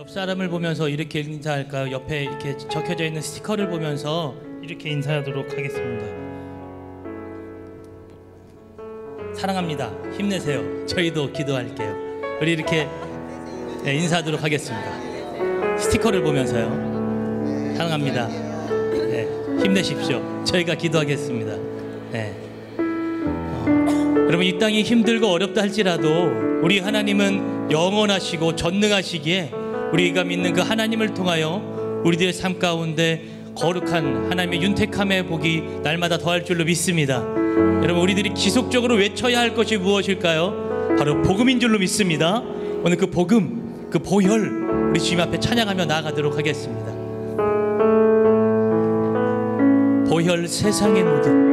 옆 사람을 보면서 이렇게 인사할까요? 옆에 이렇게 적혀져 있는 스티커를 보면서 이렇게 인사하도록 하겠습니다. 사랑합니다. 힘내세요. 저희도 기도할게요. 우리 이렇게 네, 인사하도록 하겠습니다. 스티커를 보면서요. 사랑합니다. 네, 힘내십시오. 저희가 기도하겠습니다. 네. 어, 여러분 이 땅이 힘들고 어렵다 할지라도 우리 하나님은 영원하시고 전능하시기에 우리가 믿는 그 하나님을 통하여 우리들의 삶 가운데 거룩한 하나님의 윤택함의 복이 날마다 더할 줄로 믿습니다. 여러분 우리들이 지속적으로 외쳐야 할 것이 무엇일까요? 바로 복음인 줄로 믿습니다. 오늘 그 복음, 그 보혈 우리 주님 앞에 찬양하며 나아가도록 하겠습니다. 보혈 세상의 모든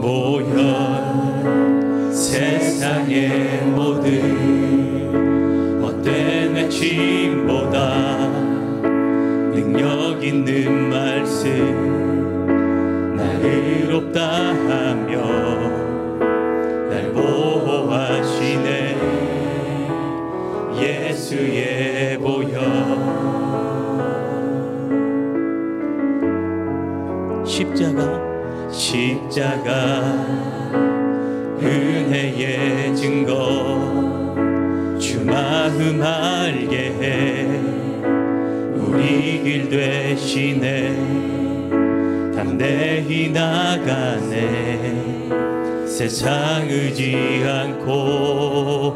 보혈 세상의 모든 헛된 외침보다 능력 있는 말씀 날 의롭다 하며 날 보호하시네. 예수의 보혈. 십자가 십자가 알게 해 우리 길 되시네. 담대히 나가네. 세상 의지 않고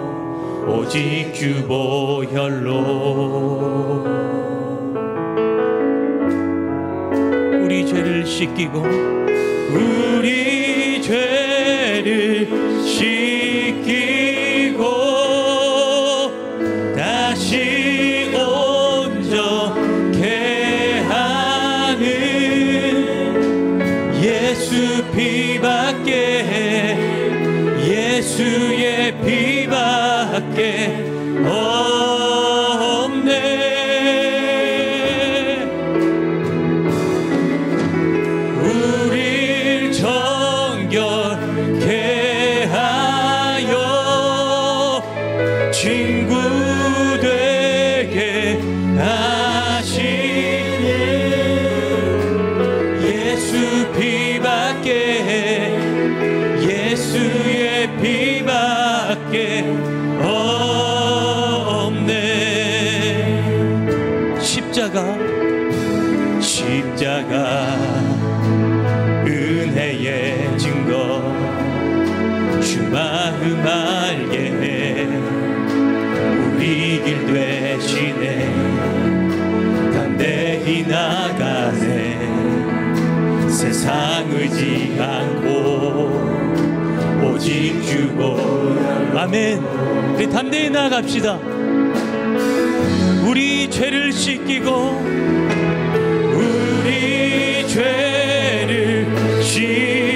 오직 주 보혈로. 우리 죄를 씻기고 우리 죄를 씻 마음 알게 해. 우리 길 되시네. 담대히 나가네. 세상 의지 않고 오직 주고. 아멘. 우리 담대히 나갑시다. 우리 죄를 씻기고 우리 죄를 씻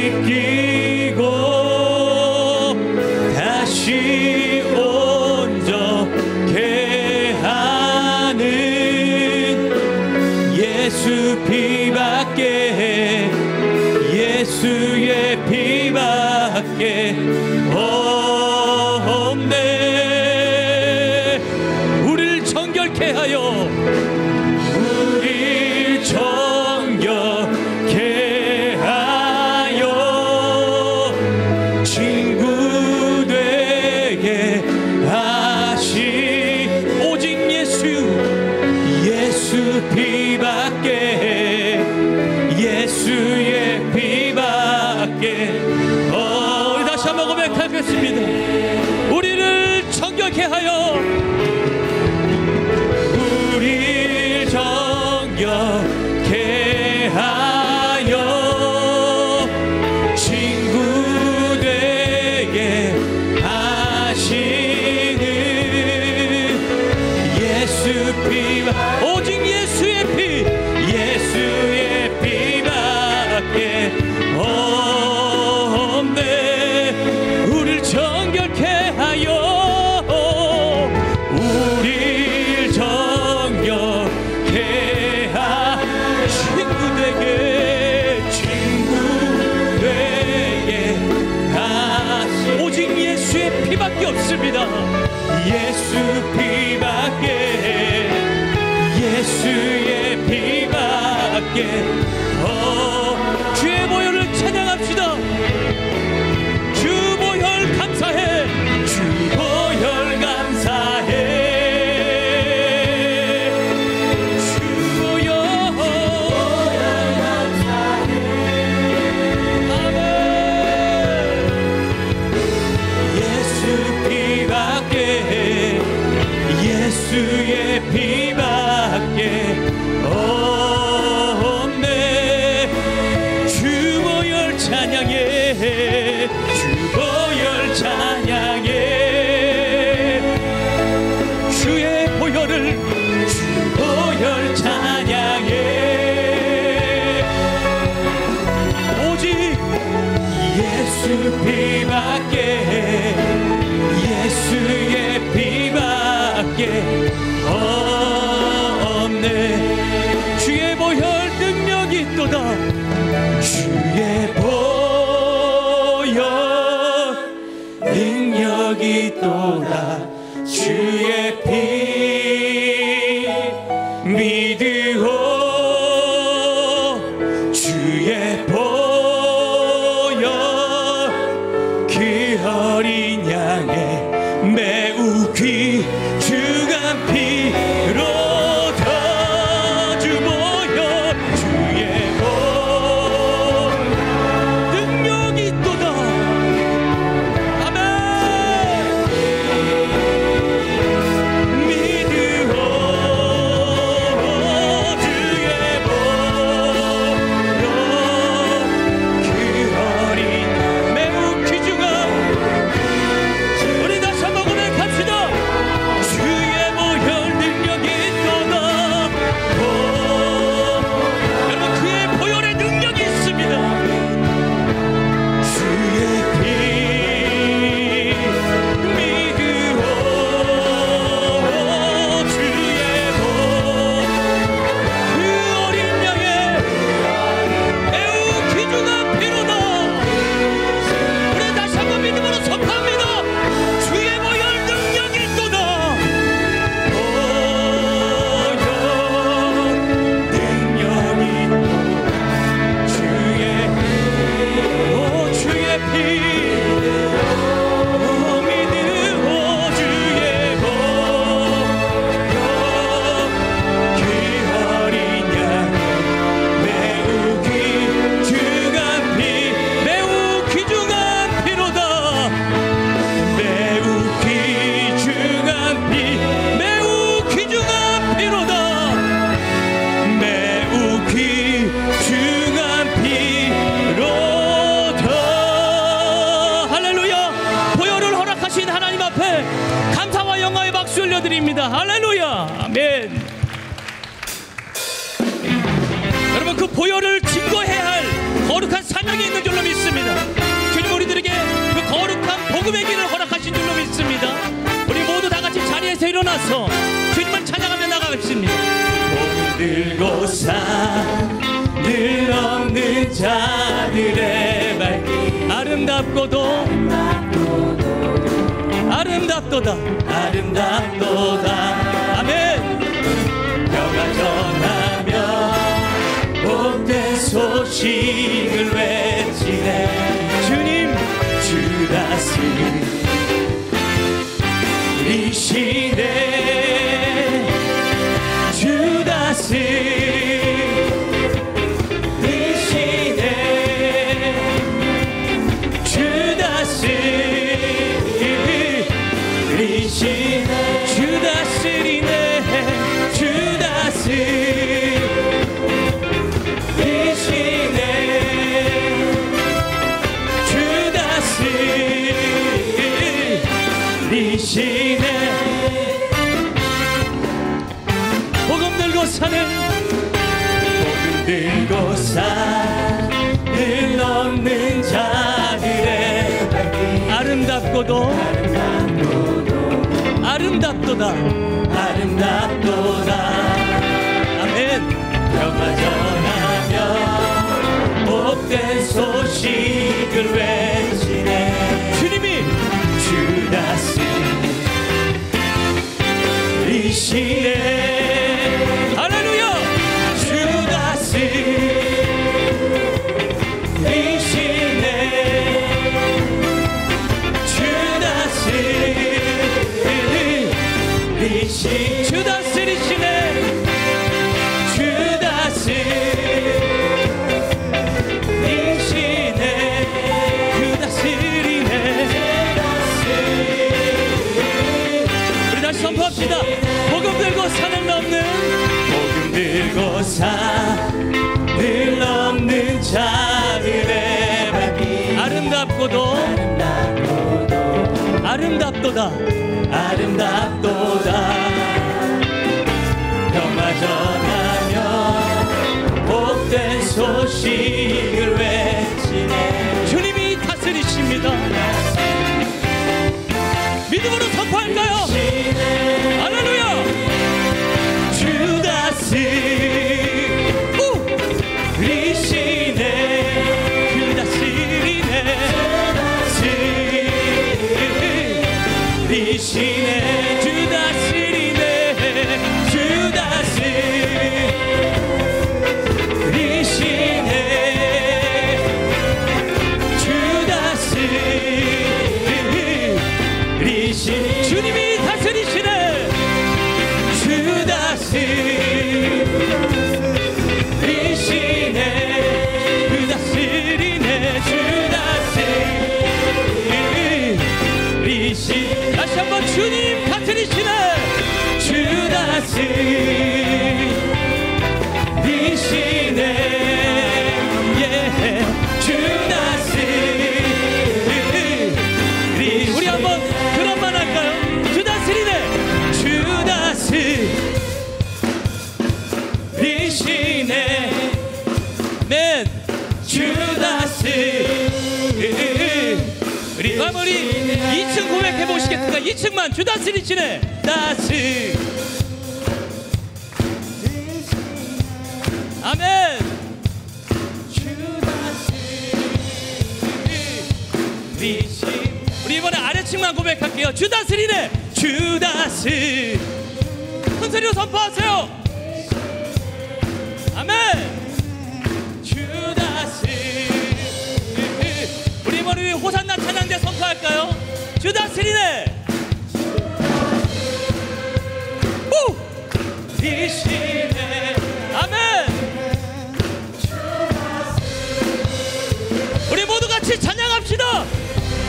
오직 예수 피밖에 예수의 피밖에 없네. 주의 보혈 능력이 있도다. 주의 보혈 능력이 있도다. 소식을 외치네. 주님 주 다스리. 이 아름답도다. 아름답도다. 평화 전하며 복된 소식을 외치네. 주님이 다스리십니다. 믿음으로 선포할까요? 할렐루야! 주 다스 우! 리시 마무리. 2층 고백해 보시겠습니까? 2층만 주 다스 리시네. 다스 아멘. 우리 이번에 아래층만 고백할게요. 주 다스리네. 주 다스 큰 소리로 선포하세요. 아멘. 주 다스 우리 이번에 호산나 찬양대 선포할까요? 주 다스리네. 오 리시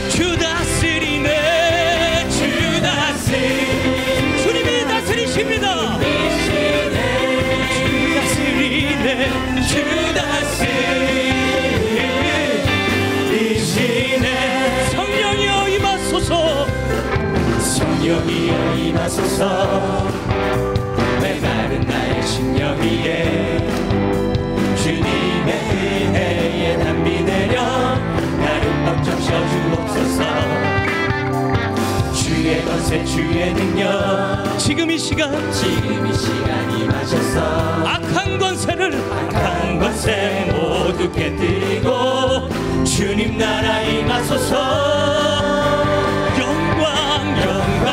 주 다스리네. 주 다스 주님이 다스리십니다. 주 다스리네. 주 다스 이시네 성령이여 임하소서. 성령이여 임하소서 적셔주옵소서 주의 권세 주의 능력. 지금 이 시간 지금 이 시간 임하셔서 악한 권세를 악한 권세 모두 깨뜨리고 주님 나라 임하소서. 영광 영광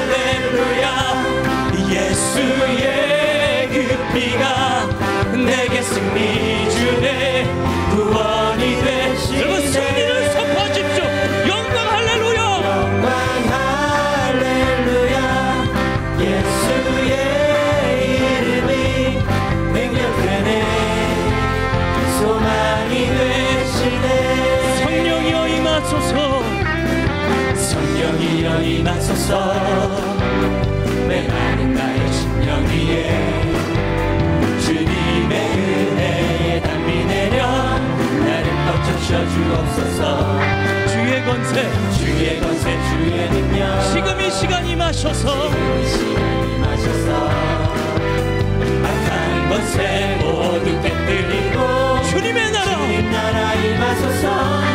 할렐루야. 예수의 그 피가 내게 승리 주네. 구원이 되시네 임하소서 메마른 나의 심령 위에 주님의 은혜에 담비 내려 나를 벅적셔 주옵소서. 주의 권세. 주의 권세 주의 능력. 지금 이 시간 임하셔서. 이 시간 임하셔서. 악한 권세 모두 깨뜨리고 주님의 나라. 주님 나라 임하소서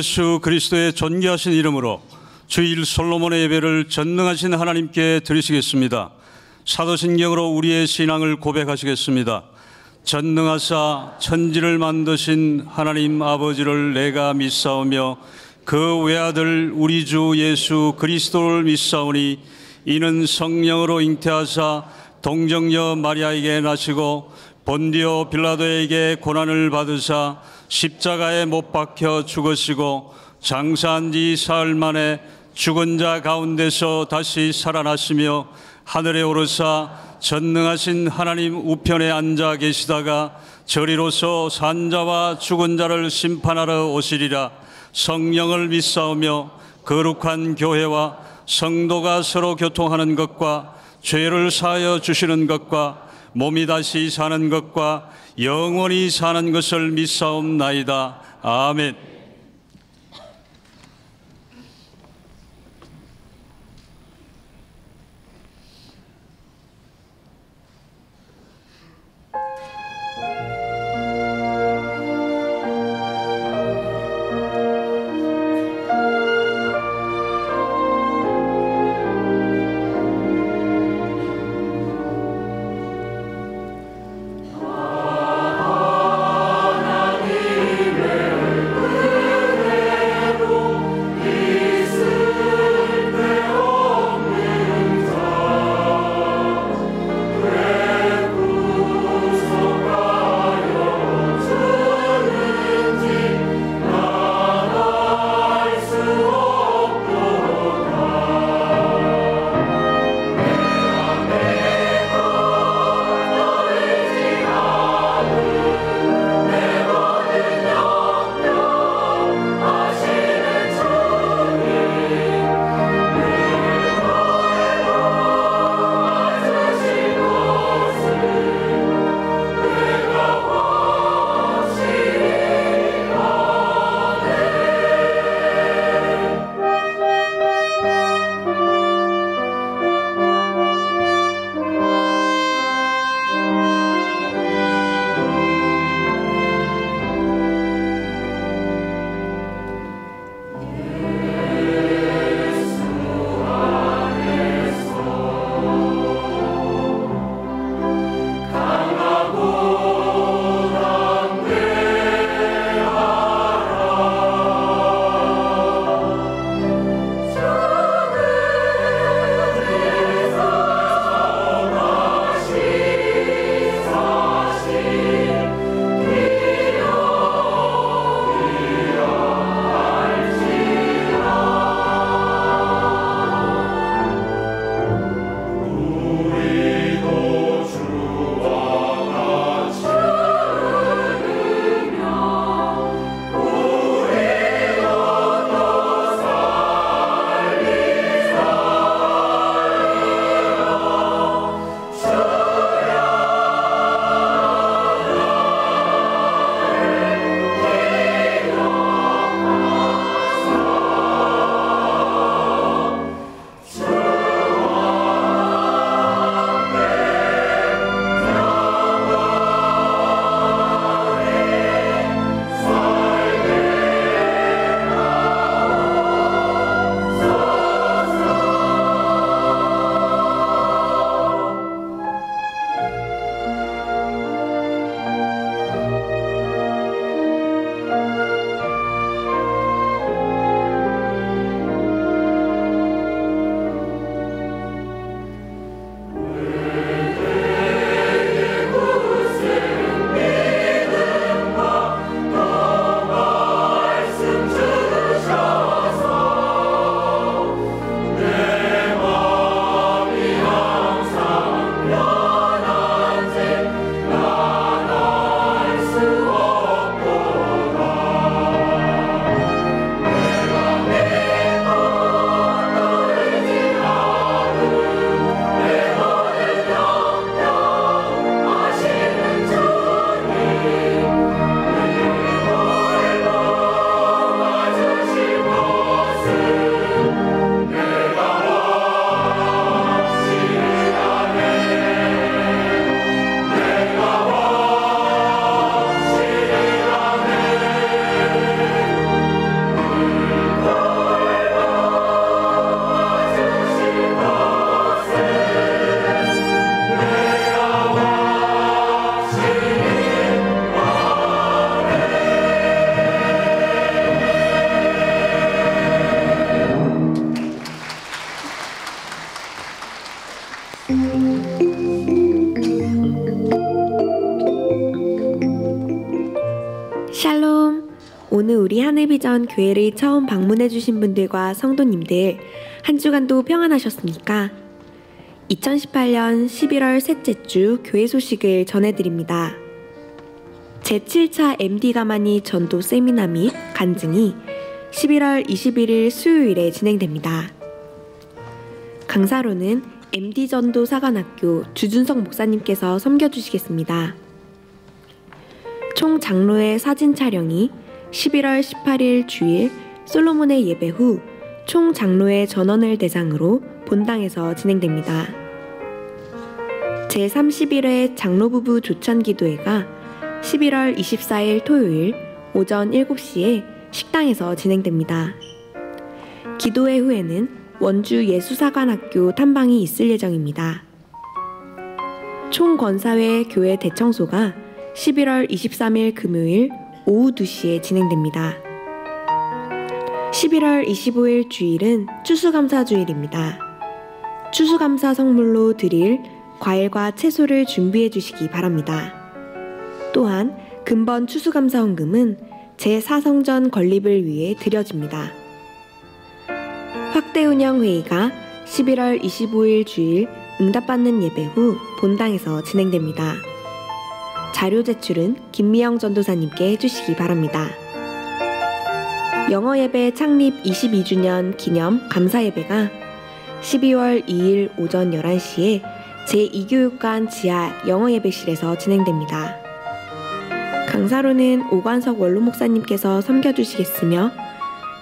예수 그리스도의 존귀하신 이름으로 주일 솔로몬의 예배를 전능하신 하나님께 드리시겠습니다. 사도신경으로 우리의 신앙을 고백하시겠습니다. 전능하사 천지를 만드신 하나님 아버지를 내가 믿사오며 그 외아들 우리 주 예수 그리스도를 믿사오니 이는 성령으로 잉태하사 동정녀 마리아에게 나시고 본디오 빌라도에게 고난을 받으사 십자가에 못 박혀 죽으시고 장사한 지 사흘 만에 죽은 자 가운데서 다시 살아나시며 하늘에 오르사 전능하신 하나님 우편에 앉아 계시다가 저리로서 산자와 죽은 자를 심판하러 오시리라. 성령을 믿사오며 거룩한 교회와 성도가 서로 교통하는 것과 죄를 사하여 주시는 것과 몸이 다시 사는 것과 영원히 사는 것을 믿사옵나이다. 아멘. 오늘 우리 하늘비전 교회를 처음 방문해주신 분들과 성도님들 한 주간도 평안하셨습니까? 2018년 11월 셋째 주 교회 소식을 전해드립니다. 제7차 MD 가마니 전도 세미나 및 간증이 11월 21일 수요일에 진행됩니다. 강사로는 MD 전도 사관학교 주준석 목사님께서 섬겨주시겠습니다. 총 장로의 사진 촬영이 11월 18일 주일 솔로몬의 예배 후 총 장로의 전원을 대상으로 본당에서 진행됩니다. 제31회 장로부부 조찬기도회가 11월 24일 토요일 오전 7시에 식당에서 진행됩니다. 기도회 후에는 원주 예수사관학교 탐방이 있을 예정입니다. 총권사회 교회 대청소가 11월 23일 금요일 오후 2시에 진행됩니다. 11월 25일 주일은 추수감사 주일입니다. 추수감사 성물로 드릴 과일과 채소를 준비해 주시기 바랍니다. 또한 근본 추수감사 헌금은 제4성전 건립을 위해 드려집니다. 확대 운영 회의가 11월 25일 주일 응답받는 예배 후 본당에서 진행됩니다. 자료 제출은 김미영 전도사님께 해주시기 바랍니다. 영어 예배 창립 22주년 기념 감사 예배가 12월 2일 오전 11시에 제2교육관 지하 영어 예배실에서 진행됩니다. 강사로는 오관석 원로 목사님께서 섬겨주시겠으며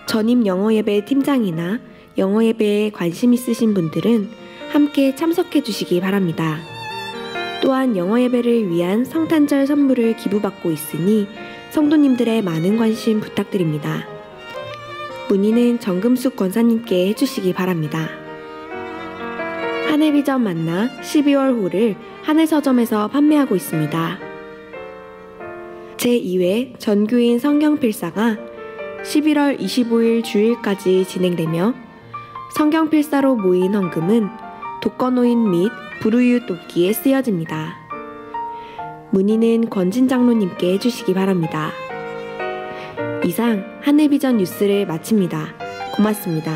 전임 영어 예배 팀장이나 영어 예배에 관심 있으신 분들은 함께 참석해 주시기 바랍니다. 또한 영어 예배를 위한 성탄절 선물을 기부받고 있으니 성도님들의 많은 관심 부탁드립니다. 문의는 정금숙 권사님께 해주시기 바랍니다. 하늘비전 만나 12월 호를 하늘서점에서 판매하고 있습니다. 제2회 전교인 성경필사가 11월 25일 주일까지 진행되며 성경필사로 모인 헌금은 독거노인 및 불우유 돕기에 쓰여집니다. 문의는 권진 장로님께 해주시기 바랍니다. 이상 하늘비전 뉴스를 마칩니다. 고맙습니다.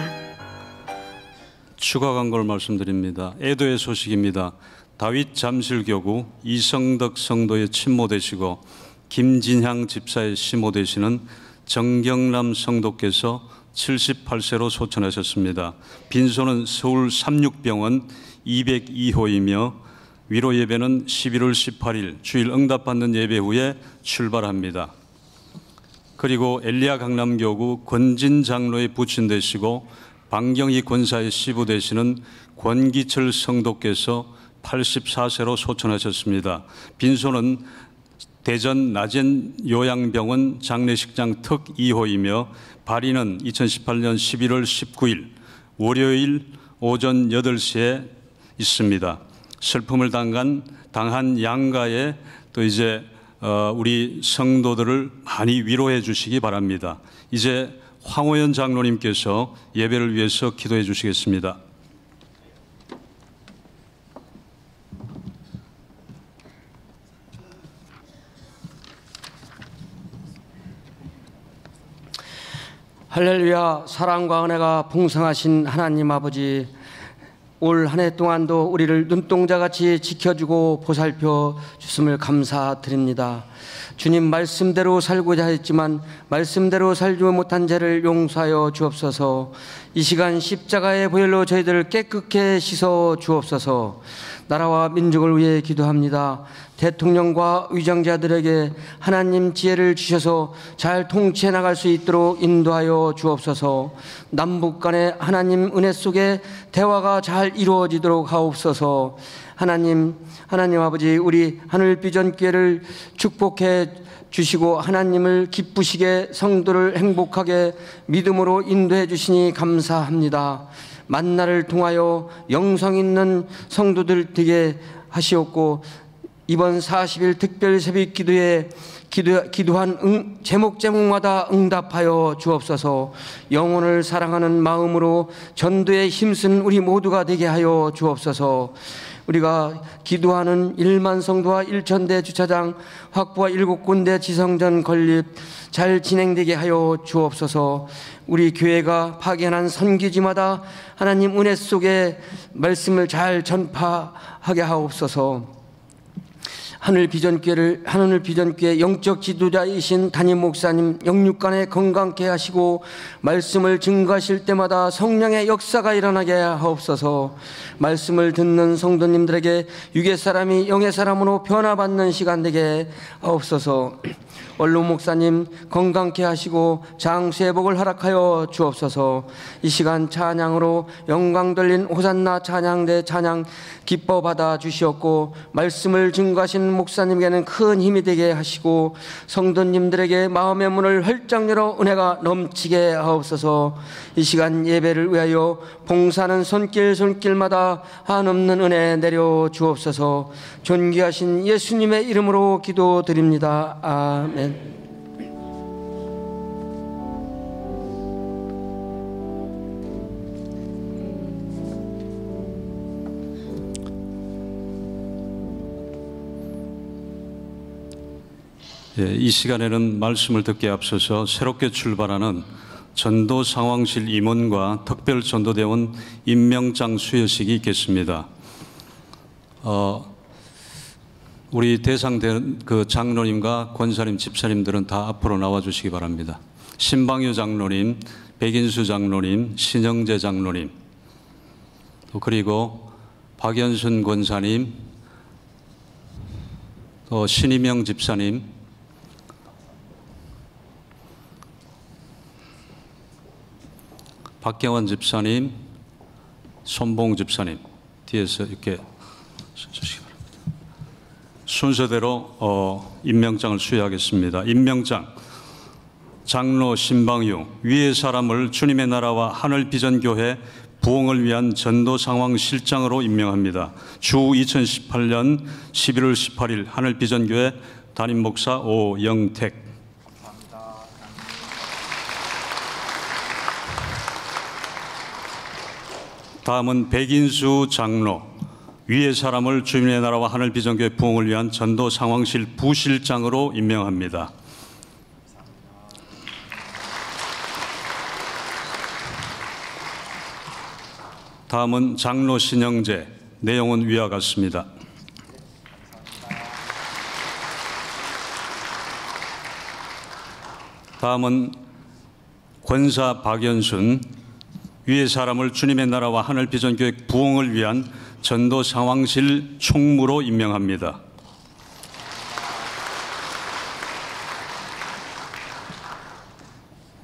추가 광고를 말씀드립니다. 애도의 소식입니다. 다윗 잠실교구 이성덕 성도의 친모 되시고 김진향 집사의 시모 되시는 정경남 성도께서 78세로 소천하셨습니다. 빈소는 서울 삼육병원 202호이며 위로 예배는 11월 18일 주일 응답받는 예배 후에 출발합니다. 그리고 엘리야 강남교구 권진 장로의 부친 되시고 방경희 권사의 시부 되시는 권기철 성도께서 84세로 소천하셨습니다. 빈소는 대전 나젠 요양병원 장례식장 특 2호이며 발인은 2018년 11월 19일 월요일 오전 8시에 있습니다. 슬픔을 당한 당한 양가에 또 이제 어, 우리 성도들을 많이 위로해 주시기 바랍니다. 이제 황호연 장로님께서 예배를 위해서 기도해 주시겠습니다. 할렐루야 사랑과 은혜가 풍성하신 하나님 아버지 올 한 해 동안도 우리를 눈동자같이 지켜주고 보살펴 주심을 감사드립니다. 주님 말씀대로 살고자 했지만 말씀대로 살지 못한 죄를 용서하여 주옵소서. 이 시간 십자가의 보혈로 저희들을 깨끗게 씻어 주옵소서. 나라와 민족을 위해 기도합니다. 대통령과 위정자들에게 하나님 지혜를 주셔서 잘 통치해 나갈 수 있도록 인도하여 주옵소서. 남북 간의 하나님 은혜 속에 대화가 잘 이루어지도록 하옵소서. 하나님, 하나님 아버지, 우리 하늘 비전 기회를 축복해 주시고 하나님을 기쁘시게 성도를 행복하게 믿음으로 인도해 주시니 감사합니다. 만나를 통하여 영성 있는 성도들 되게 하시옵고 이번 40일 특별 새벽 기도에 기도, 기도한 응, 제목 제목마다 응답하여 주옵소서. 영혼을 사랑하는 마음으로 전도에 힘쓴 우리 모두가 되게 하여 주옵소서. 우리가 기도하는 1만 성도와 1천대 주차장 확보와 일곱 군데 지성전 건립 잘 진행되게 하여 주옵소서. 우리 교회가 파견한 선교지마다 하나님 은혜 속에 말씀을 잘 전파하게 하옵소서 하늘 비전교회를 하늘 비전교회 영적 지도자이신 담임 목사님 영육간에 건강케 하시고 말씀을 증거하실 때마다 성령의 역사가 일어나게 하옵소서. 말씀을 듣는 성도님들에게 육의 사람이 영의 사람으로 변화받는 시간 되게 하옵소서. 원로 목사님 건강케 하시고 장수회복을 허락하여 주옵소서. 이 시간 찬양으로 영광 돌린 호산나 찬양대 찬양 기뻐 받아 주시옵고 말씀을 증거하신 목사님에게는 큰 힘이 되게 하시고 성도님들에게 마음의 문을 활짝 열어 은혜가 넘치게 하옵소서. 이 시간 예배를 위하여 봉사하는 손길 손길마다 한없는 은혜 내려 주옵소서. 존귀하신 예수님의 이름으로 기도드립니다. 아멘. 예, 이 시간에는 말씀을 듣기에 앞서서 새롭게 출발하는 전도 상황실 임원과 특별 전도대원 임명장 수여식이 있겠습니다. 어, 우리 대상 그 장로님과 권사님, 집사님들은 다 앞으로 나와 주시기 바랍니다. 신방유 장로님, 백인수 장로님, 신영재 장로님, 또 그리고 박연순 권사님, 또 신임영 집사님, 박경원 집사님, 손봉 집사님 뒤에서 이렇게. 순서대로 어, 임명장을 수여하겠습니다. 임명장 장로 신방유 위의 사람을 주님의 나라와 하늘 비전 교회 부흥을 위한 전도 상황 실장으로 임명합니다. 주 2018년 11월 18일 하늘 비전 교회 담임 목사 오영택 다음은 백인수 장로 위의 사람을 주님의 나라와 하늘 비전교회 부흥을 위한 전도 상황실 부실장으로 임명합니다. 다음은 장로 신영재 내용은 위와 같습니다. 다음은 권사 박연순 위의 사람을 주님의 나라와 하늘 비전교회 부흥을 위한 전도 상황실 총무로 임명합니다.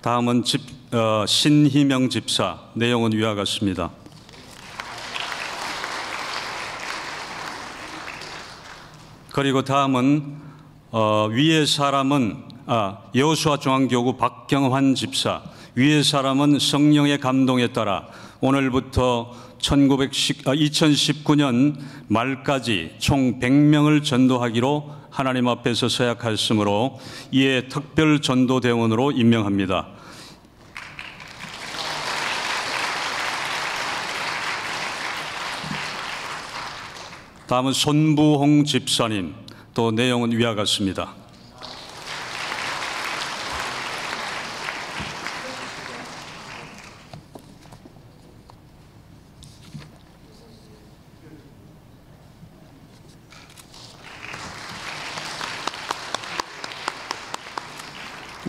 다음은 집, 어, 신희명 집사 내용은 위와 같습니다. 그리고 다음은 어, 위의 사람은 아, 여수와 중앙교구 박경환 집사 위의 사람은 성령의 감동에 따라 오늘부터 1910, 아, 2019년 말까지 총 100명을 전도하기로 하나님 앞에서 서약하였으므로 이에 특별 전도 대원으로 임명합니다. 다음은 손부홍 집사님 또 내용은 위와 같습니다.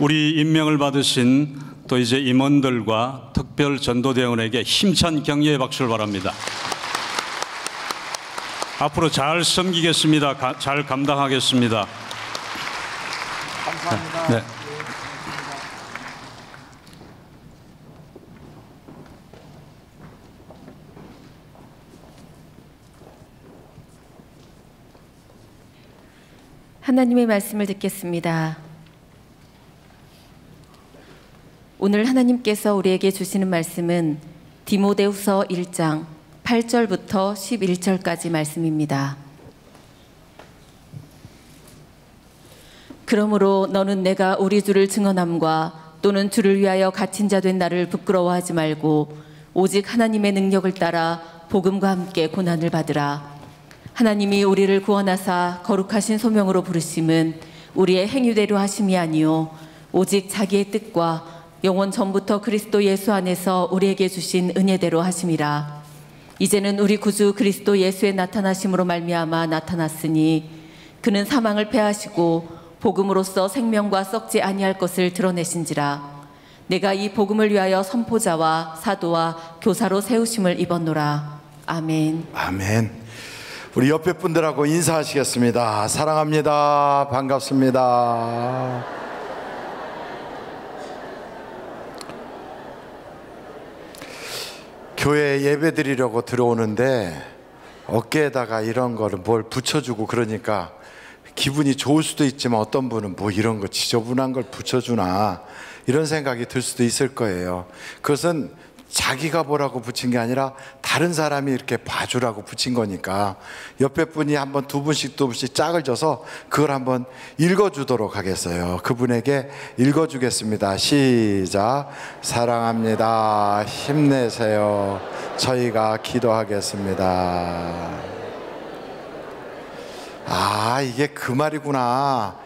우리 임명을 받으신 또 이제 임원들과 특별 전도대원에게 힘찬 격려의 박수를 바랍니다. 앞으로 잘 섬기겠습니다. 가- 잘 감당하겠습니다. 감사합니다. 네. 하나님의 말씀을 듣겠습니다. 오늘 하나님께서 우리에게 주시는 말씀은 디모데후서 1장 8절부터 11절까지 말씀입니다. 그러므로 너는 내가 우리 주를 증언함과 또는 주를 위하여 갇힌 자 된 나를 부끄러워하지 말고 오직 하나님의 능력을 따라 복음과 함께 고난을 받으라. 하나님이 우리를 구원하사 거룩하신 소명으로 부르심은 우리의 행위대로 하심이 아니요 오직 자기의 뜻과 영원 전부터 그리스도 예수 안에서 우리에게 주신 은혜대로 하심이라. 이제는 우리 구주 그리스도 예수의 나타나심으로 말미암아 나타났으니 그는 사망을 패하시고 복음으로써 생명과 썩지 아니할 것을 드러내신지라. 내가 이 복음을 위하여 선포자와 사도와 교사로 세우심을 입었노라. 아멘. 아멘. 우리 옆에 분들하고 인사하시겠습니다. 사랑합니다. 반갑습니다. 교회 예배 드리려고 들어오는데 어깨에다가 이런 거를 뭘 붙여주고 그러니까 기분이 좋을 수도 있지만 어떤 분은 뭐 이런 거 지저분한 걸 붙여주나 이런 생각이 들 수도 있을 거예요. 그것은 자기가 보라고 붙인 게 아니라 다른 사람이 이렇게 봐주라고 붙인 거니까 옆에 분이 한번 두 분씩 두 분씩 짝을 져서 그걸 한번 읽어주도록 하겠어요. 그분에게 읽어주겠습니다. 시작. 사랑합니다. 힘내세요. 저희가 기도하겠습니다. 아, 이게 그 말이구나.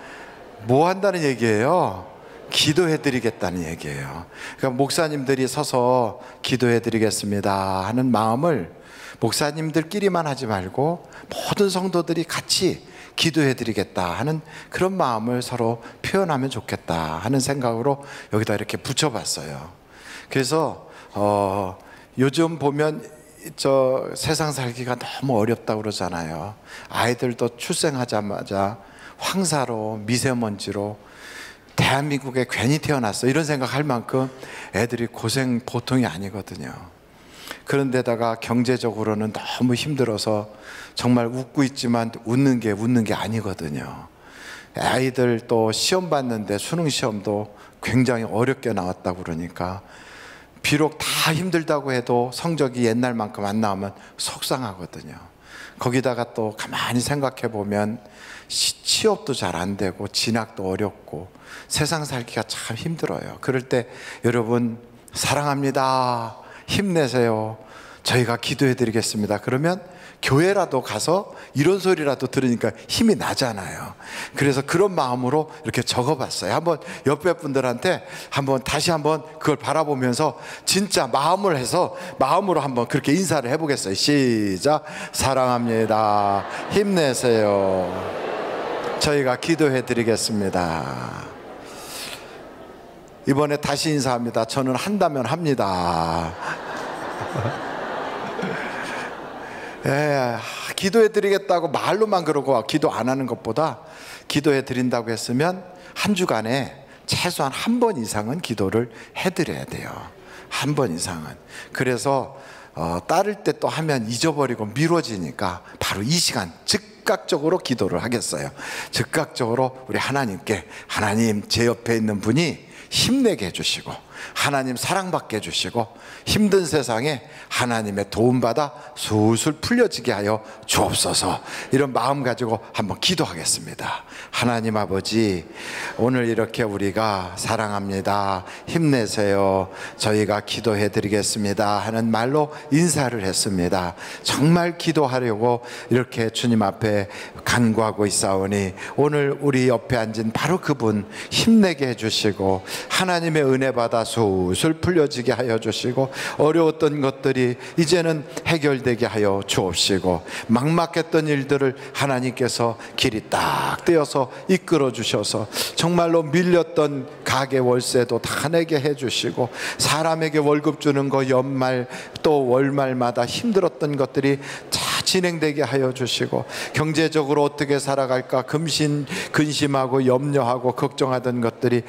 뭐 한다는 얘기예요? 기도해 드리겠다는 얘기예요. 그러니까 목사님들이 서서 기도해 드리겠습니다 하는 마음을 목사님들끼리만 하지 말고 모든 성도들이 같이 기도해 드리겠다 하는 그런 마음을 서로 표현하면 좋겠다 하는 생각으로 여기다 이렇게 붙여봤어요. 그래서 어, 요즘 보면 저 세상 살기가 너무 어렵다 그러잖아요. 아이들도 출생하자마자 황사로 미세먼지로 대한민국에 괜히 태어났어 이런 생각할 만큼 애들이 고생 보통이 아니거든요. 그런데다가 경제적으로는 너무 힘들어서 정말 웃고 있지만 웃는 게 웃는 게 아니거든요. 아이들 또 시험 봤는데 수능 시험도 굉장히 어렵게 나왔다고 그러니까 비록 다 힘들다고 해도 성적이 옛날만큼 안 나오면 속상하거든요. 거기다가 또 가만히 생각해 보면 취업도 잘 안 되고 진학도 어렵고 세상 살기가 참 힘들어요. 그럴 때 여러분 사랑합니다. 힘내세요. 저희가 기도해 드리겠습니다. 그러면 교회라도 가서 이런 소리라도 들으니까 힘이 나잖아요. 그래서 그런 마음으로 이렇게 적어 봤어요. 한번 옆에 분들한테 한번 다시 한번 그걸 바라보면서 진짜 마음을 해서 마음으로 한번 그렇게 인사를 해 보겠어요. 시작. 사랑합니다. 힘내세요. 저희가 기도해 드리겠습니다. 이번에 다시 인사합니다. 저는 한다면 합니다. 예, 기도해 드리겠다고 말로만 그러고 기도 안 하는 것보다 기도해 드린다고 했으면 한 주간에 최소한 한 번 이상은 기도를 해 드려야 돼요. 한 번 이상은. 그래서 어, 따를 때 또 하면 잊어버리고 미뤄지니까 바로 이 시간 즉 각적으로 기도를 하겠어요. 즉각적으로 우리 하나님께 하나님 제 옆에 있는 분이 힘내게 해주시고 하나님 사랑받게 해주시고 힘든 세상에 하나님의 도움받아 술술 풀려지게 하여 주옵소서. 이런 마음 가지고 한번 기도하겠습니다. 하나님 아버지 오늘 이렇게 우리가 사랑합니다. 힘내세요. 저희가 기도해 드리겠습니다. 하는 말로 인사를 했습니다. 정말 기도하려고 이렇게 주님 앞에 간구하고 있사오니 오늘 우리 옆에 앉은 바로 그분 힘내게 해주시고 하나님의 은혜 받아 술술 풀려지게 하여 주시고 어려웠던 것들이 이제는 해결되게 하여 주옵시고 막막했던 일들을 하나님께서 길이 딱 떼어서 이끌어 주셔서 정말로 밀렸던 가게 월세도 다 내게 해 주시고 사람에게 월급 주는 거 연말 또 월말마다 힘들었던 것들이 다 진행되게 하여 주시고 경제적으로 어떻게 살아갈까 금신 근심하고 염려하고 걱정하던 것들이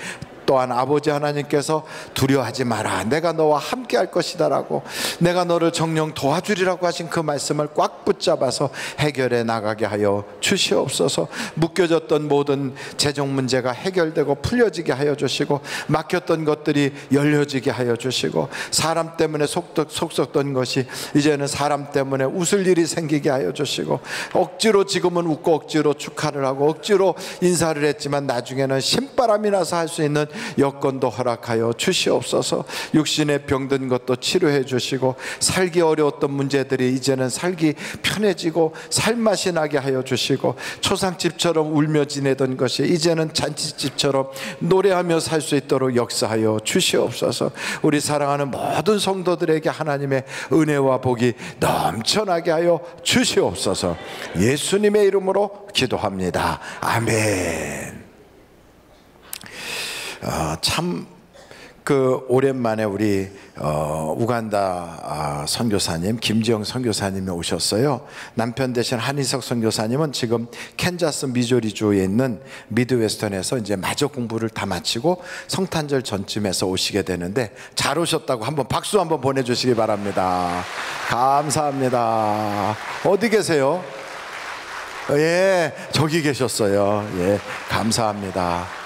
또한 아버지 하나님께서 두려워하지 마라. 내가 너와 함께 할 것이다라고 내가 너를 정령 도와주리라고 하신 그 말씀을 꽉 붙잡아서 해결해 나가게 하여 주시옵소서 묶여졌던 모든 재정 문제가 해결되고 풀려지게 하여 주시고 막혔던 것들이 열려지게 하여 주시고 사람 때문에 속덕, 속썩던 것이 이제는 사람 때문에 웃을 일이 생기게 하여 주시고 억지로 지금은 웃고 억지로 축하를 하고 억지로 인사를 했지만 나중에는 신바람이 나서 할 수 있는 여건도 허락하여 주시옵소서. 육신에 병든 것도 치료해 주시고 살기 어려웠던 문제들이 이제는 살기 편해지고 살맛이 나게 하여 주시고 초상집처럼 울며 지내던 것이 이제는 잔치집처럼 노래하며 살 수 있도록 역사하여 주시옵소서. 우리 사랑하는 모든 성도들에게 하나님의 은혜와 복이 넘쳐나게 하여 주시옵소서. 예수님의 이름으로 기도합니다. 아멘 어, 참그 오랜만에 우리 어, 우간다 아, 선교사님 김지영 선교사님이 오셨어요. 남편 대신 한희석 선교사님은 지금 캔자스 미조리주에 있는 미드웨스턴에서 이제 마저 공부를 다 마치고 성탄절 전쯤에서 오시게 되는데 잘 오셨다고 한번 박수 한번 보내주시기 바랍니다. 감사합니다. 어디 계세요? 예, 저기 계셨어요. 예, 감사합니다.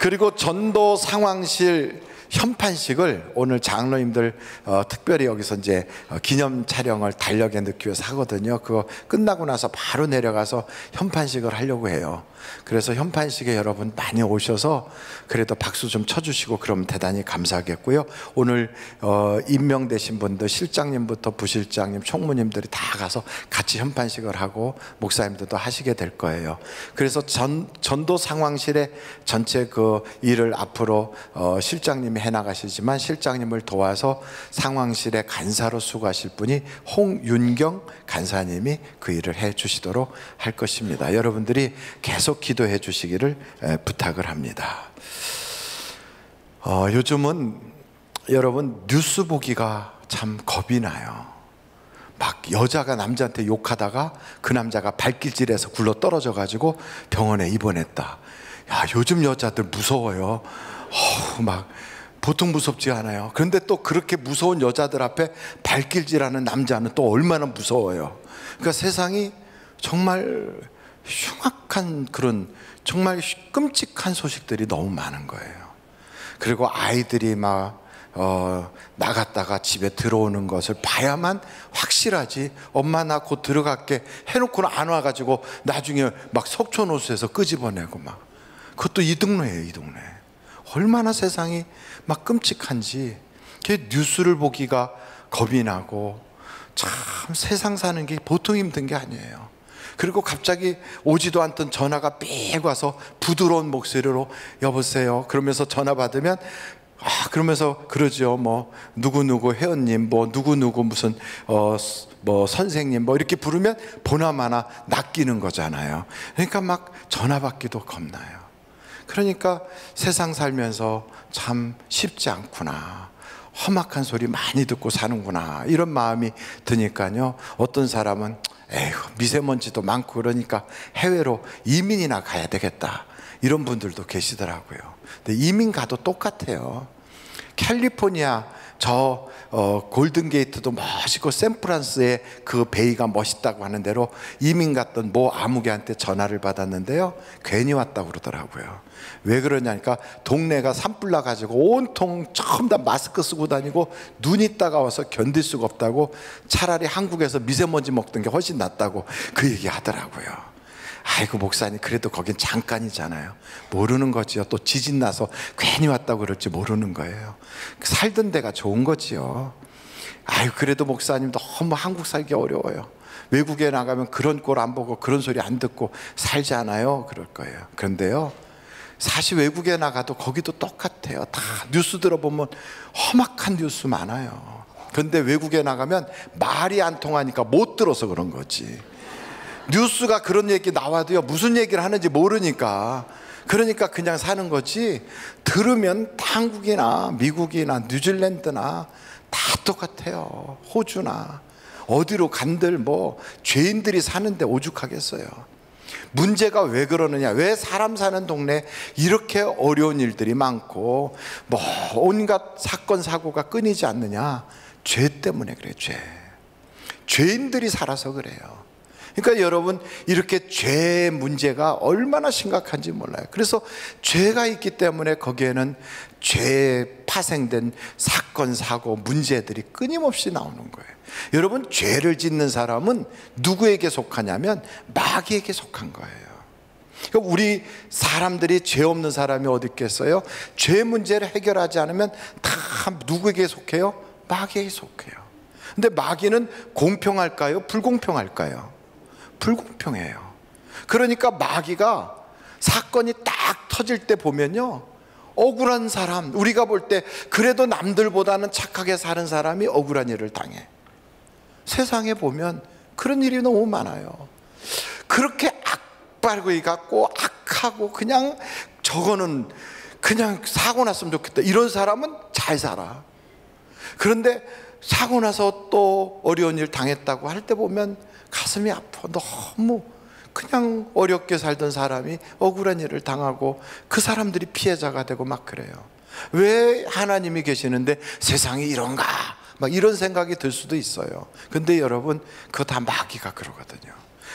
그리고 전도 상황실 현판식을 오늘 장로님들 어, 특별히 여기서 이제 어, 기념 촬영을 달력에 넣기 위해서 하거든요. 그거 끝나고 나서 바로 내려가서 현판식을 하려고 해요. 그래서 현판식에 여러분 많이 오셔서 그래도 박수 좀 쳐주시고 그러면 대단히 감사하겠고요. 오늘 어, 임명되신 분들 실장님부터 부실장님, 총무님들이 다 가서 같이 현판식을 하고 목사님들도 하시게 될 거예요. 그래서 전 전도 상황실에 전체 그 일을 앞으로 어, 실장님이 해 나가시지만 실장님을 도와서 상황실에 간사로 수고하실 분이 홍윤경 간사님이 그 일을 해 주시도록 할 것입니다. 여러분들이 계속 기도해 주시기를 에, 부탁을 합니다. 어, 요즘은 여러분 뉴스 보기가 참 겁이 나요. 막 여자가 남자한테 욕하다가 그 남자가 발길질해서 굴러 떨어져 가지고 병원에 입원했다. 야, 요즘 여자들 무서워요. 어우, 막 보통 무섭지 않아요. 그런데 또 그렇게 무서운 여자들 앞에 발길질하는 남자는 또 얼마나 무서워요. 그러니까 세상이 정말 흉악한 그런 정말 끔찍한 소식들이 너무 많은 거예요. 그리고 아이들이 막 어, 나갔다가 집에 들어오는 것을 봐야만 확실하지. 엄마 나 곧 들어갈게 해놓고는 안 와가지고 나중에 막 석촌호수에서 끄집어내고 막 그것도 이 동네예요, 이 동네. 얼마나 세상이 막 끔찍한지 그 뉴스를 보기가 겁이 나고 참 세상 사는 게 보통 힘든 게 아니에요. 그리고 갑자기 오지도 않던 전화가 삑 와서 부드러운 목소리로 여보세요. 그러면서 전화 받으면 아 그러면서 그러죠. 뭐 누구 누구 회원님, 뭐 누구 누구 무슨 어 뭐 선생님 뭐 이렇게 부르면 보나마나 낚이는 거잖아요. 그러니까 막 전화 받기도 겁나요. 그러니까 세상 살면서 참 쉽지 않구나. 험악한 소리 많이 듣고 사는구나. 이런 마음이 드니까요. 어떤 사람은 에휴, 미세먼지도 많고 그러니까 해외로 이민이나 가야 되겠다. 이런 분들도 계시더라고요. 근데 이민 가도 똑같아요. 캘리포니아 저 어, 골든 게이트도 멋있고 샌프란스의 그 베이가 멋있다고 하는 대로 이민 갔던 모 아무개한테 전화를 받았는데요. 괜히 왔다고 그러더라고요. 왜 그러냐니까 동네가 산불 나 가지고 온통 처음 다 마스크 쓰고 다니고 눈이 따가워서 견딜 수가 없다고 차라리 한국에서 미세먼지 먹던 게 훨씬 낫다고 그 얘기 하더라고요. 아이고 목사님 그래도 거긴 잠깐이잖아요. 모르는 거지요. 또 지진 나서 괜히 왔다고 그럴지 모르는 거예요. 살던 데가 좋은 거지요. 아유 그래도 목사님 너무 한국 살기 어려워요. 외국에 나가면 그런 꼴 안 보고 그런 소리 안 듣고 살지 않아요. 그럴 거예요. 그런데요. 사실 외국에 나가도 거기도 똑같아요. 다 뉴스 들어보면 험악한 뉴스 많아요. 그런데 외국에 나가면 말이 안 통하니까 못 들어서 그런 거지. 뉴스가 그런 얘기 나와도요 무슨 얘기를 하는지 모르니까 그러니까 그냥 사는 거지 들으면 한국이나 미국이나 뉴질랜드나 다 똑같아요 호주나 어디로 간들 뭐 죄인들이 사는데 오죽하겠어요 문제가 왜 그러느냐? 왜 사람 사는 동네 이렇게 어려운 일들이 많고 뭐 온갖 사건 사고가 끊이지 않느냐? 죄 때문에 그래, 죄. 죄인들이 살아서 그래요. 그러니까 여러분 이렇게 죄 문제가 얼마나 심각한지 몰라요. 그래서 죄가 있기 때문에 거기에는 죄 파생된 사건 사고 문제들이 끊임없이 나오는 거예요. 여러분 죄를 짓는 사람은 누구에게 속하냐면 마귀에게 속한 거예요. 그러니까 우리 사람들이 죄 없는 사람이 어디 있겠어요? 죄 문제를 해결하지 않으면 다 누구에게 속해요? 마귀에게 속해요. 근데 마귀는 공평할까요? 불공평할까요? 불공평해요. 그러니까 마귀가 사건이 딱 터질 때 보면요. 억울한 사람, 우리가 볼 때 그래도 남들보다는 착하게 사는 사람이 억울한 일을 당해. 세상에 보면 그런 일이 너무 많아요. 그렇게 악발이 갖고 악하고 그냥 저거는 그냥 사고 났으면 좋겠다. 이런 사람은 잘 살아. 그런데 사고 나서 또 어려운 일 당했다고 할 때 보면 가슴이 아파. 너무 그냥 어렵게 살던 사람이 억울한 일을 당하고 그 사람들이 피해자가 되고 막 그래요. 왜 하나님이 계시는데 세상이 이런가? 막 이런 생각이 들 수도 있어요. 근데 여러분, 그거 다 마귀가 그러거든요.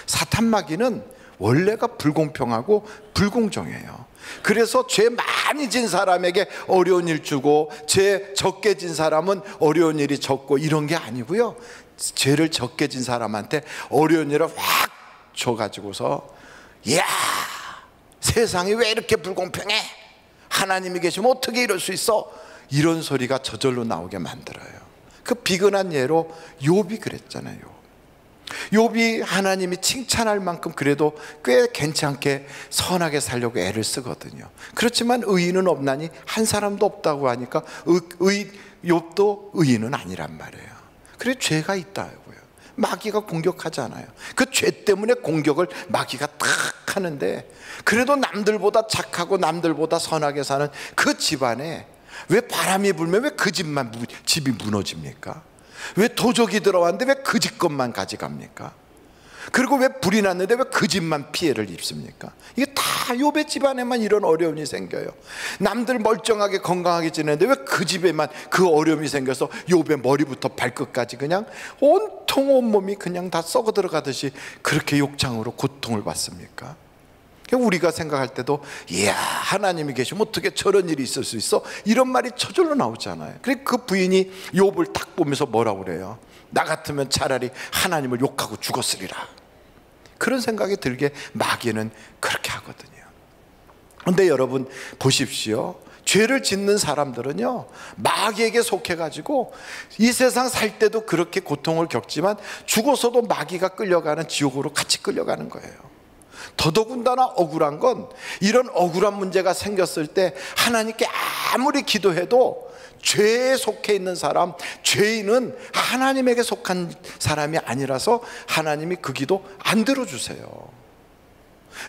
사탄 마귀는 원래가 불공평하고 불공정해요. 그래서 죄 많이 진 사람에게 어려운 일 주고 죄 적게 진 사람은 어려운 일이 적고 이런 게 아니고요. 죄를 적게 진 사람한테 어려운 일을 확 줘가지고서 야 세상이 왜 이렇게 불공평해? 하나님이 계시면 어떻게 이럴 수 있어? 이런 소리가 저절로 나오게 만들어요. 그 비근한 예로 욥이 그랬잖아요. 욥이 하나님이 칭찬할 만큼 그래도 꽤 괜찮게 선하게 살려고 애를 쓰거든요. 그렇지만 의인은 없나니 한 사람도 없다고 하니까 의, 의 욥도 의인은 아니란 말이에요. 그래 죄가 있다고요. 마귀가 공격하잖아요. 그 죄 때문에 공격을 마귀가 탁 하는데 그래도 남들보다 착하고 남들보다 선하게 사는 그 집안에 왜 바람이 불면 왜 그 집만 집이 무너집니까? 왜 도적이 들어왔는데 왜 그 집 것만 가져갑니까? 그리고 왜 불이 났는데 왜 그 집만 피해를 입습니까? 이게 다 요배 집안에만 이런 어려움이 생겨요. 남들 멀쩡하게 건강하게 지내는데 왜 그 집에만 그 어려움이 생겨서 요배 머리부터 발끝까지 그냥 온통 온몸이 그냥 다 썩어 들어가듯이 그렇게 욕창으로 고통을 받습니까? 우리가 생각할 때도 이야 하나님이 계시면 어떻게 저런 일이 있을 수 있어? 이런 말이 저절로 나오잖아요. 그래 그 부인이 욥을 딱 보면서 뭐라고 그래요? 나 같으면 차라리 하나님을 욕하고 죽었으리라. 그런 생각이 들게 마귀는 그렇게 하거든요. 근데 여러분 보십시오. 죄를 짓는 사람들은요, 마귀에게 속해가지고 이 세상 살 때도 그렇게 고통을 겪지만 죽어서도 마귀가 끌려가는 지옥으로 같이 끌려가는 거예요. 더더군다나 억울한 건 이런 억울한 문제가 생겼을 때 하나님께 아무리 기도해도 죄에 속해 있는 사람, 죄인은 하나님에게 속한 사람이 아니라서 하나님이 그 기도 안 들어주세요.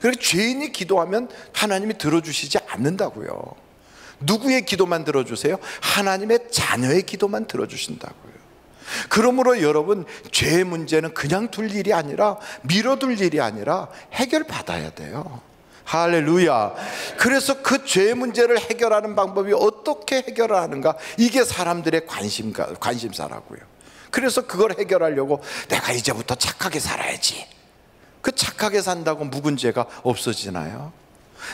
그래서 죄인이 기도하면 하나님이 들어주시지 않는다고요. 누구의 기도만 들어주세요? 하나님의 자녀의 기도만 들어주신다고요. 그러므로 여러분 죄의 문제는 그냥 둘 일이 아니라 미뤄둘 일이 아니라 해결받아야 돼요. 할렐루야. 그래서 그 죄 문제를 해결하는 방법이 어떻게 해결하는가? 이게 사람들의 관심 관심사라고요. 그래서 그걸 해결하려고 내가 이제부터 착하게 살아야지. 그 착하게 산다고 묵은 죄가 없어지나요?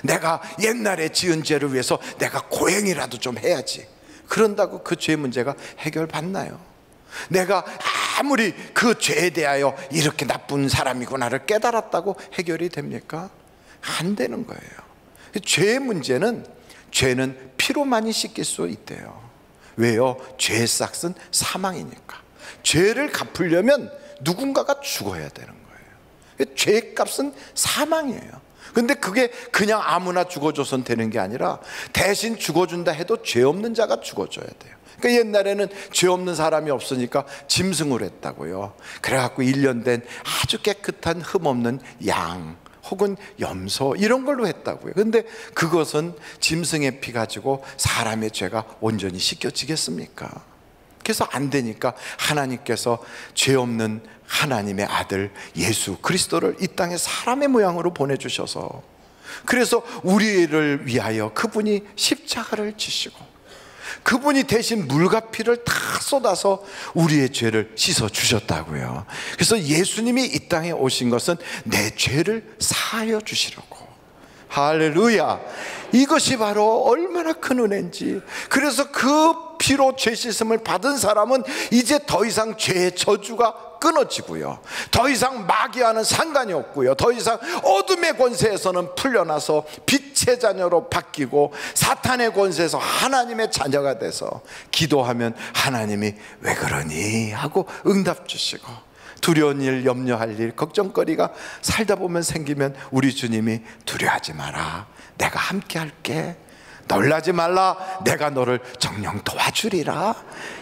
내가 옛날에 지은 죄를 위해서 내가 고행이라도 좀 해야지. 그런다고 그 죄 문제가 해결받나요? 내가 아무리 그 죄에 대하여 이렇게 나쁜 사람이구나를 깨달았다고 해결이 됩니까? 안 되는 거예요. 죄의 문제는 죄는 피로만이 씻길 수 있대요. 왜요? 죄의 싹은 사망이니까. 죄를 갚으려면 누군가가 죽어야 되는 거예요. 죄의 값은 사망이에요. 근데 그게 그냥 아무나 죽어줘선 되는 게 아니라 대신 죽어준다 해도 죄 없는 자가 죽어줘야 돼요. 그러니까 옛날에는 죄 없는 사람이 없으니까 짐승을 했다고요. 그래갖고 1년 된 아주 깨끗한 흠 없는 양 혹은 염소 이런 걸로 했다고요. 근데 그것은 짐승의 피 가지고 사람의 죄가 온전히 씻겨지겠습니까? 그래서 안 되니까 하나님께서 죄 없는 하나님의 아들 예수 그리스도를 이 땅에 사람의 모양으로 보내주셔서 그래서 우리를 위하여 그분이 십자가를 지시고 그분이 대신 물과 피를 다 쏟아서 우리의 죄를 씻어 주셨다고요. 그래서 예수님이 이 땅에 오신 것은 내 죄를 사하여 주시려고. 할렐루야. 이것이 바로 얼마나 큰 은혜인지. 그래서 그 피로 죄 씻음을 받은 사람은 이제 더 이상 죄의 저주가 끊어지고요. 더 이상 마귀와는 상관이 없고요. 더 이상 어둠의 권세에서는 풀려나서 빛의 자녀로 바뀌고 사탄의 권세에서 하나님의 자녀가 돼서 기도하면 하나님이 왜 그러니 하고 응답 주시고 두려운 일, 염려할 일, 걱정거리가 살다 보면 생기면 우리 주님이 두려워하지 마라. 내가 함께 할게. 놀라지 말라. 내가 너를 정령 도와주리라.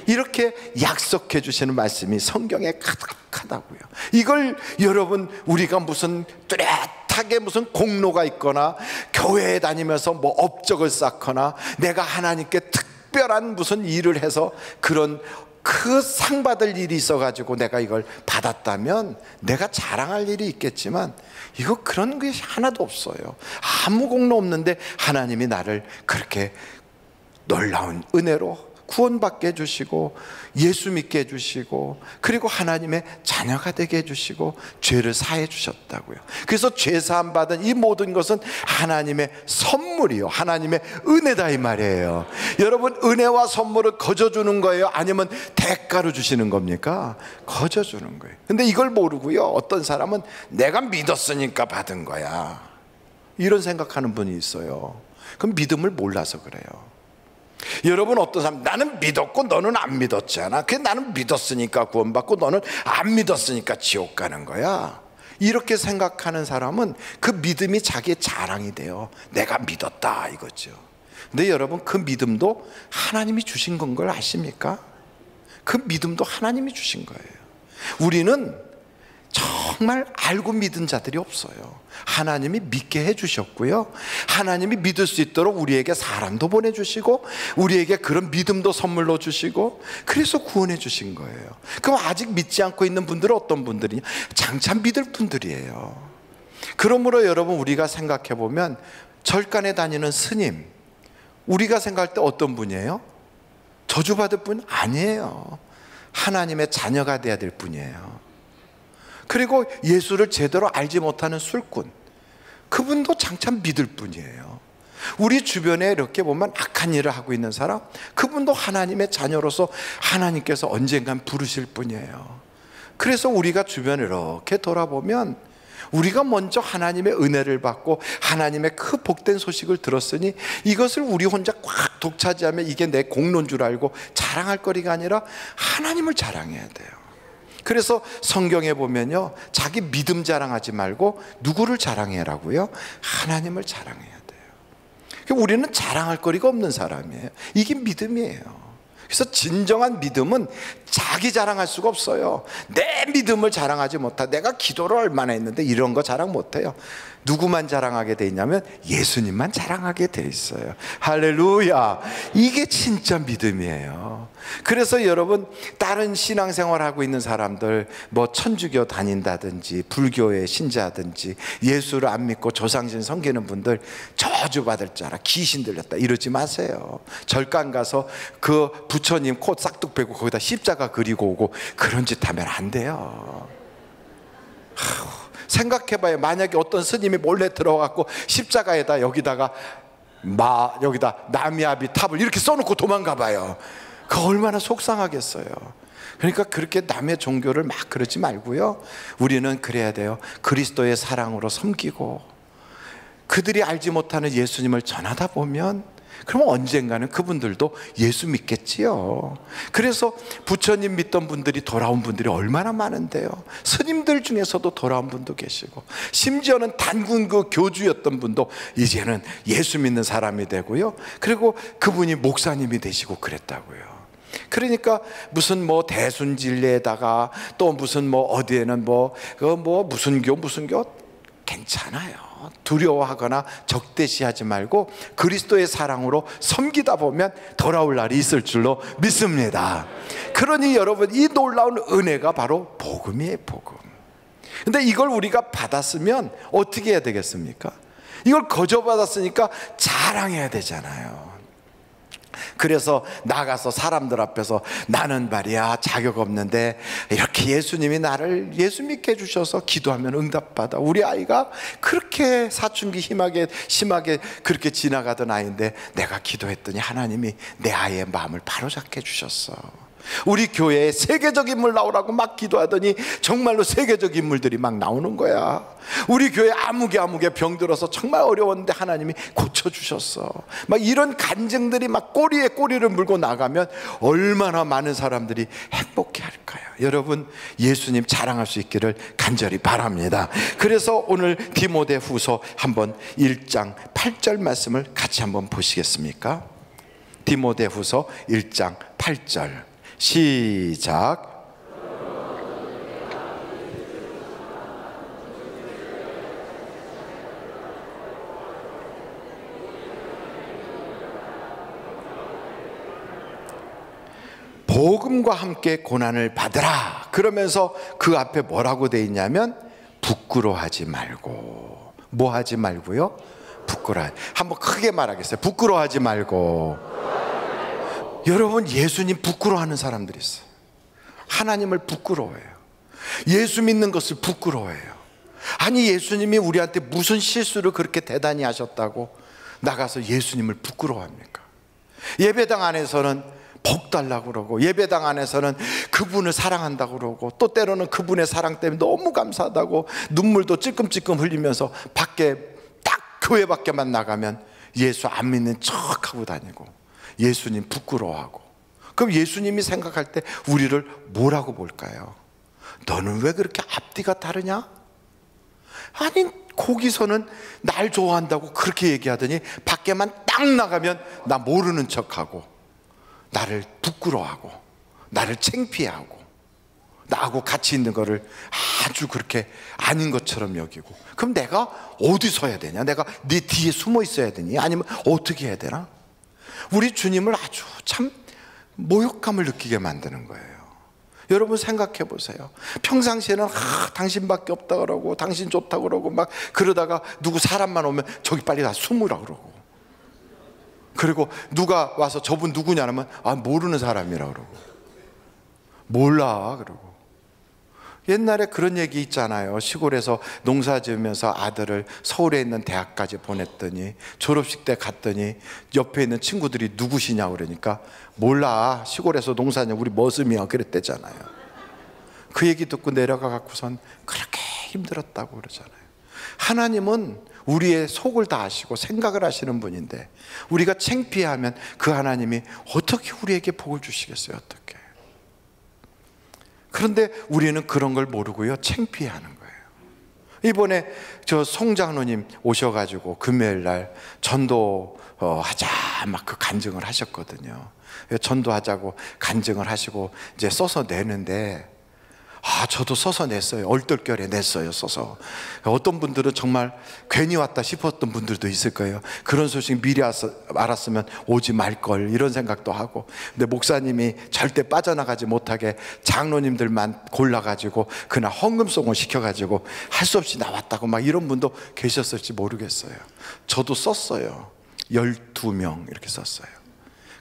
이렇게 약속해 주시는 말씀이 성경에 가득하다고요. 이걸 여러분 우리가 무슨 뚜렷하게 무슨 공로가 있거나 교회에 다니면서 뭐 업적을 쌓거나 내가 하나님께 특별한 무슨 일을 해서 그런 그 상 받을 일이 있어가지고 내가 이걸 받았다면 내가 자랑할 일이 있겠지만 이거 그런 게 하나도 없어요. 아무 공로 없는데 하나님이 나를 그렇게 놀라운 은혜로 구원받게 해주시고 예수 믿게 해주시고 그리고 하나님의 자녀가 되게 해주시고 죄를 사해 주셨다고요. 그래서 죄 사함 받은 이 모든 것은 하나님의 선물이요. 하나님의 은혜다 이 말이에요. 여러분 은혜와 선물을 거저 주는 거예요? 아니면 대가로 주시는 겁니까? 거저 주는 거예요. 근데 이걸 모르고요. 어떤 사람은 내가 믿었으니까 받은 거야. 이런 생각하는 분이 있어요. 그럼 믿음을 몰라서 그래요. 여러분 어떤 사람 나는 믿었고 너는 안 믿었잖아. 그 나는 믿었으니까 구원받고 너는 안 믿었으니까 지옥 가는 거야. 이렇게 생각하는 사람은 그 믿음이 자기의 자랑이 돼요. 내가 믿었다 이거죠. 근데 여러분 그 믿음도 하나님이 주신 건 걸 아십니까? 그 믿음도 하나님이 주신 거예요. 우리는 정말 알고 믿은 자들이 없어요. 하나님이 믿게 해주셨고요. 하나님이 믿을 수 있도록 우리에게 사람도 보내주시고, 우리에게 그런 믿음도 선물로 주시고, 그래서 구원해 주신 거예요. 그럼 아직 믿지 않고 있는 분들은 어떤 분들이냐? 장차 믿을 분들이에요. 그러므로 여러분, 우리가 생각해 보면, 절간에 다니는 스님, 우리가 생각할 때 어떤 분이에요? 저주받을 분 아니에요. 하나님의 자녀가 돼야 될 분이에요. 그리고 예수를 제대로 알지 못하는 술꾼. 그분도 장차 믿을 뿐이에요. 우리 주변에 이렇게 보면 악한 일을 하고 있는 사람, 그분도 하나님의 자녀로서 하나님께서 언젠간 부르실 뿐이에요. 그래서 우리가 주변에 이렇게 돌아보면 우리가 먼저 하나님의 은혜를 받고 하나님의 그 복된 소식을 들었으니 이것을 우리 혼자 꽉 독차지하면 이게 내 공로인 줄 알고 자랑할 거리가 아니라 하나님을 자랑해야 돼요. 그래서 성경에 보면요. 자기 믿음 자랑하지 말고 누구를 자랑해라고요? 하나님을 자랑해야 돼요. 그러니까 우리는 자랑할 거리가 없는 사람이에요. 이게 믿음이에요. 그래서 진정한 믿음은 자기 자랑할 수가 없어요. 내 믿음을 자랑하지 못하. 내가 기도를 얼마나 했는데 이런 거 자랑 못해요. 누구만 자랑하게 돼 있냐면 예수님만 자랑하게 돼 있어요. 할렐루야. 이게 진짜 믿음이에요. 그래서 여러분 다른 신앙생활 하고 있는 사람들 뭐 천주교 다닌다든지 불교의 신자든지 예수를 안 믿고 조상신 섬기는 분들 저주받을 줄 알아 귀신 들렸다 이러지 마세요. 절간 가서 그 부처님 코 싹둑 베고 거기다 십자가 그리고 오고 그런 짓 하면 안 돼요. 생각해봐요. 만약에 어떤 스님이 몰래 들어가고 십자가에다 여기다가 마 여기다 나미아비 탑을 이렇게 써놓고 도망가봐요. 그 얼마나 속상하겠어요. 그러니까 그렇게 남의 종교를 막 그러지 말고요. 우리는 그래야 돼요. 그리스도의 사랑으로 섬기고 그들이 알지 못하는 예수님을 전하다 보면 그러면 언젠가는 그분들도 예수 믿겠지요. 그래서 부처님 믿던 분들이 돌아온 분들이 얼마나 많은데요. 스님들 중에서도 돌아온 분도 계시고, 심지어는 단군 그 교주였던 분도 이제는 예수 믿는 사람이 되고요. 그리고 그분이 목사님이 되시고 그랬다고요. 그러니까 무슨 뭐 대순진례에다가 또 무슨 뭐 어디에는 뭐그뭐 무슨 교 무슨 교 괜찮아요. 두려워하거나 적대시하지 말고 그리스도의 사랑으로 섬기다 보면 돌아올 날이 있을 줄로 믿습니다. 그러니 여러분 이 놀라운 은혜가 바로 복음이에요, 복음. 근데 이걸 우리가 받았으면 어떻게 해야 되겠습니까? 이걸 거저 받았으니까 자랑해야 되잖아요. 그래서 나가서 사람들 앞에서 나는 말이야 자격 없는데 이렇게 예수님이 나를 예수 믿게 해주셔서 기도하면 응답받아. 우리 아이가 그렇게 사춘기 심하게 심하게 그렇게 지나가던 아이인데 내가 기도했더니 하나님이 내 아이의 마음을 바로잡게 해주셨어 우리 교회에 세계적 인물 나오라고 막 기도하더니 정말로 세계적 인물들이 막 나오는 거야. 우리 교회 아무개 아무개 병들어서 정말 어려웠는데 하나님이 고쳐주셨어. 막 이런 간증들이 막 꼬리에 꼬리를 물고 나가면 얼마나 많은 사람들이 행복해 할까요? 여러분, 예수님 자랑할 수 있기를 간절히 바랍니다. 그래서 오늘 디모데 후서 한번 1장 8절 말씀을 같이 한번 보시겠습니까? 디모데 후서 1장 8절. 시작. 복음과 함께 고난을 받으라. 그러면서 그 앞에 뭐라고 돼 있냐면 부끄러워하지 말고 뭐 하지 말고요? 부끄러워. 한번 크게 말하겠어요. 부끄러워하지 말고. 여러분 예수님 부끄러워하는 사람들이 있어요. 하나님을 부끄러워해요. 예수 믿는 것을 부끄러워해요. 아니 예수님이 우리한테 무슨 실수를 그렇게 대단히 하셨다고 나가서 예수님을 부끄러워합니까? 예배당 안에서는 복 달라고 그러고 예배당 안에서는 그분을 사랑한다고 그러고 또 때로는 그분의 사랑 때문에 너무 감사하다고 눈물도 찔끔찔끔 흘리면서 밖에 딱 교회 밖에만 나가면 예수 안 믿는 척하고 다니고 예수님 부끄러워하고 그럼 예수님이 생각할 때 우리를 뭐라고 볼까요? 너는 왜 그렇게 앞뒤가 다르냐? 아니 거기서는 날 좋아한다고 그렇게 얘기하더니 밖에만 딱 나가면 나 모르는 척하고 나를 부끄러워하고 나를 창피해하고 나하고 같이 있는 거를 아주 그렇게 아닌 것처럼 여기고 그럼 내가 어디 서야 되냐? 내가 네 뒤에 숨어 있어야 되니? 아니면 어떻게 해야 되나? 우리 주님을 아주 참 모욕감을 느끼게 만드는 거예요. 여러분 생각해 보세요. 평상시에는 아, 당신밖에 없다 그러고 당신 좋다 그러고 막 그러다가 누구 사람만 오면 저기 빨리 다 숨으라 그러고 그리고 누가 와서 저분 누구냐 하면 아 모르는 사람이라 그러고 몰라 그러고 옛날에 그런 얘기 있잖아요. 시골에서 농사 지으면서 아들을 서울에 있는 대학까지 보냈더니 졸업식 때 갔더니 옆에 있는 친구들이 누구시냐 그러니까 몰라. 시골에서 농사냐 우리 머슴이야 그랬대잖아요. 그 얘기 듣고 내려가 갖고선 그렇게 힘들었다고 그러잖아요. 하나님은 우리의 속을 다 아시고 생각을 하시는 분인데 우리가 창피하면 그 하나님이 어떻게 우리에게 복을 주시겠어요? 어떻게? 그런데 우리는 그런 걸 모르고요. 창피해하는 거예요. 이번에 저 송장로님 오셔가지고 금요일 날 전도 어, 하자 막 그 간증을 하셨거든요. 전도하자고 간증을 하시고 이제 써서 내는데 아, 저도 써서 냈어요. 얼떨결에 냈어요. 써서. 어떤 분들은 정말 괜히 왔다 싶었던 분들도 있을 거예요. 그런 소식 미리 알았으면 오지 말걸. 이런 생각도 하고. 근데 목사님이 절대 빠져나가지 못하게 장로님들만 골라가지고 그날 헌금송을 시켜가지고 할 수 없이 나왔다고 막 이런 분도 계셨을지 모르겠어요. 저도 썼어요. 12명 이렇게 썼어요.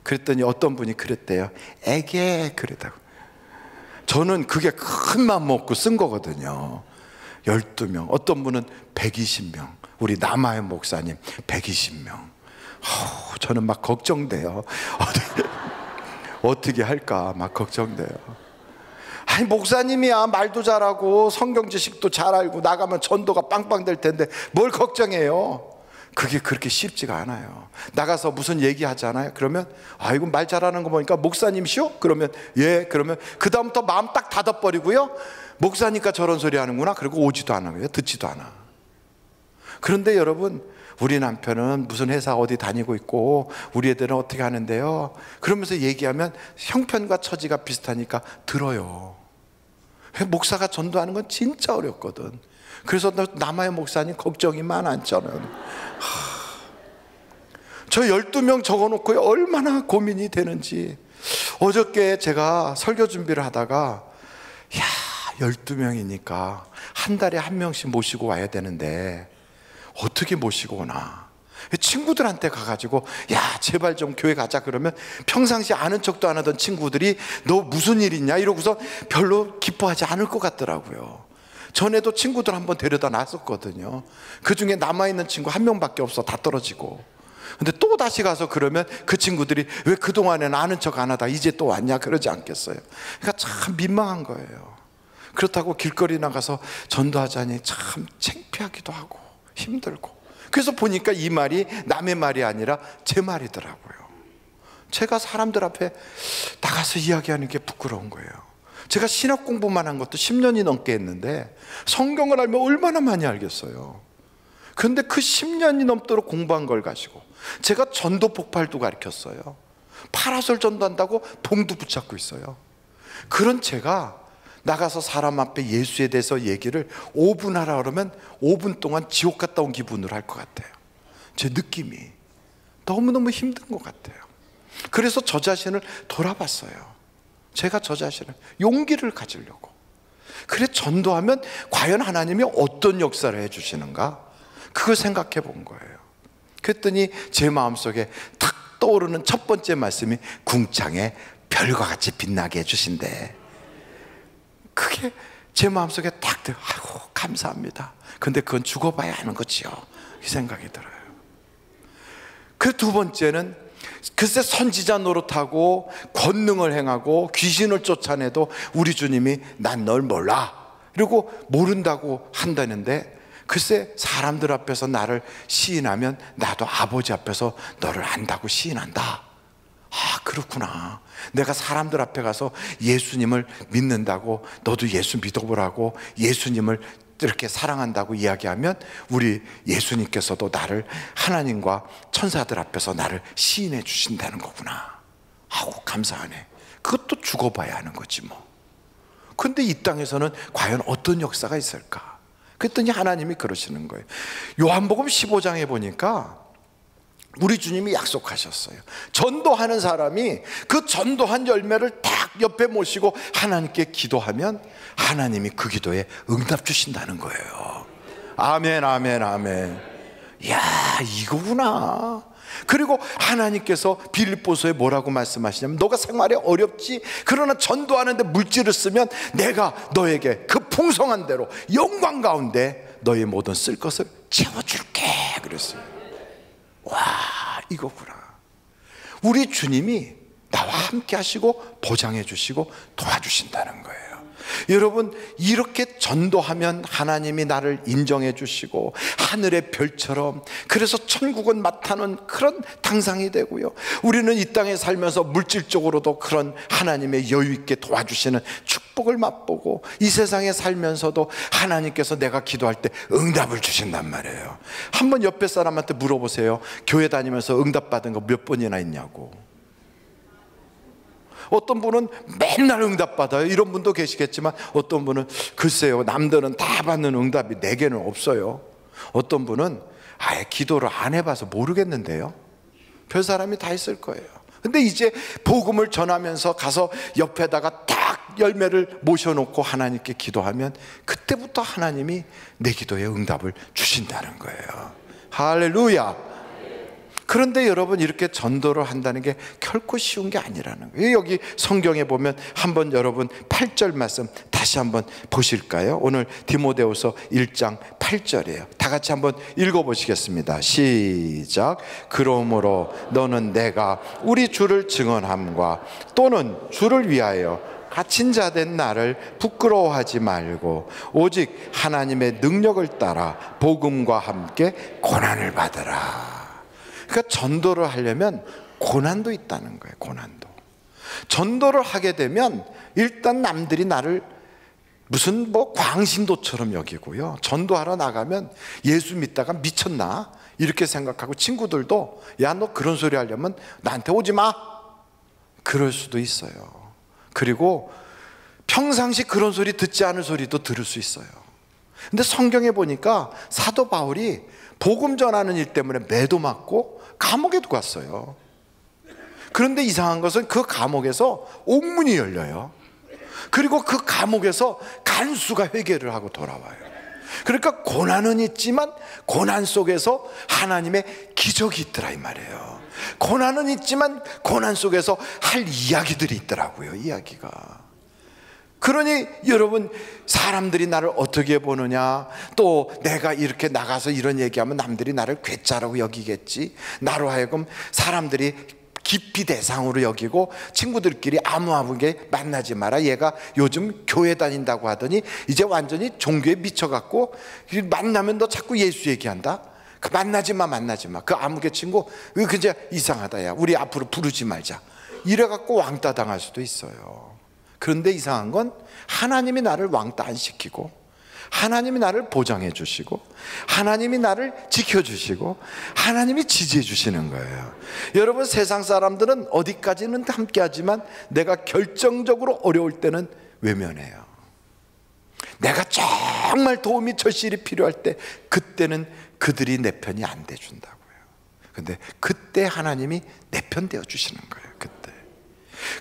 그랬더니 어떤 분이 그랬대요. 애게 그랬다고. 저는 그게 큰 마음 먹고 쓴 거거든요. 12명. 어떤 분은 120명. 우리 남아의 목사님 120명. 어, 저는 막 걱정돼요. 어떻게 할까 막 걱정돼요. 아니 목사님이야 말도 잘하고 성경 지식도 잘 알고 나가면 전도가 빵빵 될 텐데 뭘 걱정해요? 그게 그렇게 쉽지가 않아요. 나가서 무슨 얘기 하잖아요. 그러면 아 이거 말 잘하는 거 보니까 목사님이시오? 그러면 예. 그러면 그 다음부터 마음 딱 닫아버리고요. 목사니까 저런 소리 하는구나. 그리고 오지도 않아 요 듣지도 않아. 그런데 여러분 우리 남편은 무슨 회사 어디 다니고 있고 우리 애들은 어떻게 하는데요. 그러면서 얘기하면 형편과 처지가 비슷하니까 들어요. 목사가 전도하는 건 진짜 어렵거든. 그래서 너 남아의 목사님 걱정이 많았잖아요. 저 12명 적어놓고 얼마나 고민이 되는지. 어저께 제가 설교 준비를 하다가, 야, 12명이니까 한 달에 한 명씩 모시고 와야 되는데, 어떻게 모시고 오나. 친구들한테 가가지고, 야, 제발 좀 교회 가자. 그러면 평상시 아는 척도 안 하던 친구들이 너 무슨 일 있냐? 이러고서 별로 기뻐하지 않을 것 같더라고요. 전에도 친구들 한번 데려다 놨었거든요. 그 중에 남아있는 친구 한 명밖에 없어. 다 떨어지고. 근데 또 다시 가서 그러면 그 친구들이 왜 그동안에는 아는 척 안 하다 이제 또 왔냐 그러지 않겠어요. 그러니까 참 민망한 거예요. 그렇다고 길거리 나가서 전도하자니 참 창피하기도 하고 힘들고. 그래서 보니까 이 말이 남의 말이 아니라 제 말이더라고요. 제가 사람들 앞에 나가서 이야기하는 게 부끄러운 거예요. 제가 신학 공부만 한 것도 10년이 넘게 했는데 성경을 알면 얼마나 많이 알겠어요. 그런데 그 10년이 넘도록 공부한 걸 가지고 제가 전도 폭발도 가르쳤어요. 파라솔 전도한다고 봉도 붙잡고 있어요. 그런 제가 나가서 사람 앞에 예수에 대해서 얘기를 5분 하라 그러면 5분 동안 지옥 갔다 온 기분으로 할 것 같아요. 제 느낌이 너무너무 힘든 것 같아요. 그래서 저 자신을 돌아봤어요. 제가 저 자신을 용기를 가지려고. 그래 전도하면 과연 하나님이 어떤 역사를 해 주시는가? 그걸 생각해 본 거예요. 그랬더니 제 마음속에 탁 떠오르는 첫 번째 말씀이 궁창에 별과 같이 빛나게 해 주신대. 그게 제 마음속에 딱 들, 아이고, 감사합니다. 근데 그건 죽어봐야 하는 거지요. 이 생각이 들어요. 그 두 번째는 글쎄 선지자 노릇하고 권능을 행하고 귀신을 쫓아내도 우리 주님이 난 널 몰라. 그리고 모른다고 한다는데 글쎄 사람들 앞에서 나를 시인하면 나도 아버지 앞에서 너를 안다고 시인한다. 아, 그렇구나. 내가 사람들 앞에 가서 예수님을 믿는다고 너도 예수 믿어보라고 예수님을 이렇게 사랑한다고 이야기하면 우리 예수님께서도 나를 하나님과 천사들 앞에서 나를 시인해 주신다는 거구나. 아우, 감사하네. 그것도 죽어봐야 하는 거지 뭐. 근데 이 땅에서는 과연 어떤 역사가 있을까? 그랬더니 하나님이 그러시는 거예요. 요한복음 15장에 보니까 우리 주님이 약속하셨어요. 전도하는 사람이 그 전도한 열매를 딱 옆에 모시고 하나님께 기도하면 하나님이 그 기도에 응답 주신다는 거예요. 아멘, 아멘, 아멘. 야, 이거구나. 그리고 하나님께서 빌립보서에 뭐라고 말씀하시냐면 너가 생활이 어렵지 그러나 전도하는데 물질을 쓰면 내가 너에게 그 풍성한 대로 영광 가운데 너의 모든 쓸 것을 채워줄게 그랬어요 와 이거구나. 우리 주님이 나와 함께 하시고 보장해 주시고 도와주신다는 거예요 여러분 이렇게 전도하면 하나님이 나를 인정해 주시고 하늘의 별처럼 그래서 천국은 마타는 그런 당상이 되고요. 우리는 이 땅에 살면서 물질적으로도 그런 하나님의 여유 있게 도와주시는 축복을 맛보고 이 세상에 살면서도 하나님께서 내가 기도할 때 응답을 주신단 말이에요. 한번 옆에 사람한테 물어보세요. 교회 다니면서 응답 받은 거 몇 번이나 있냐고 어떤 분은 맨날 응답받아요. 이런 분도 계시겠지만 어떤 분은 글쎄요. 남들은 다 받는 응답이 내게는 없어요. 어떤 분은 아예 기도를 안 해봐서 모르겠는데요. 별 사람이 다 있을 거예요. 근데 이제 복음을 전하면서 가서 옆에다가 딱 열매를 모셔놓고 하나님께 기도하면 그때부터 하나님이 내 기도에 응답을 주신다는 거예요. 할렐루야. 그런데 여러분 이렇게 전도를 한다는 게 결코 쉬운 게 아니라는 거예요. 여기 성경에 보면 한번 여러분 8절 말씀 다시 한번 보실까요? 오늘 디모데후서 1장 8절이에요. 다 같이 한번 읽어 보시겠습니다. 시작. 그러므로 너는 내가 우리 주를 증언함과 또는 주를 위하여 갇힌 자 된 나를 부끄러워하지 말고 오직 하나님의 능력을 따라 복음과 함께 고난을 받으라. 그러니까 전도를 하려면 고난도 있다는 거예요. 고난도. 전도를 하게 되면 일단 남들이 나를 무슨 뭐 광신도처럼 여기고요. 전도하러 나가면 예수 믿다가 미쳤나? 이렇게 생각하고 친구들도 야, 너 그런 소리 하려면 나한테 오지 마. 그럴 수도 있어요. 그리고 평상시 그런 소리 듣지 않을 소리도 들을 수 있어요. 근데 성경에 보니까 사도 바울이 복음 전하는 일 때문에 매도 맞고 감옥에도 갔어요. 그런데 이상한 것은 그 감옥에서 옥문이 열려요. 그리고 그 감옥에서 간수가 회개를 하고 돌아와요. 그러니까 고난은 있지만 고난 속에서 하나님의 기적이 있더라 이 말이에요. 고난은 있지만 고난 속에서 할 이야기들이 있더라고요. 이야기가. 그러니 여러분 사람들이 나를 어떻게 보느냐? 또 내가 이렇게 나가서 이런 얘기하면 남들이 나를 괴짜라고 여기겠지? 나로 하여금 사람들이 깊이 대상으로 여기고 친구들끼리 아무아무게 만나지 마라. 얘가 요즘 교회 다닌다고 하더니 이제 완전히 종교에 미쳐갖고 만나면 너 자꾸 예수 얘기한다? 그 만나지 마 만나지 마 그 아무개 친구 그 그저 이상하다 야. 우리 앞으로 부르지 말자. 이래갖고 왕따 당할 수도 있어요 그런데 이상한 건 하나님이 나를 왕따 안 시키고 하나님이 나를 보장해 주시고 하나님이 나를 지켜 주시고 하나님이 지지해 주시는 거예요. 여러분 세상 사람들은 어디까지는 함께 하지만 내가 결정적으로 어려울 때는 외면해요. 내가 정말 도움이 절실히 필요할 때 그때는 그들이 내 편이 안 돼 준다고요. 근데 그때 하나님이 내 편 되어 주시는 거예요.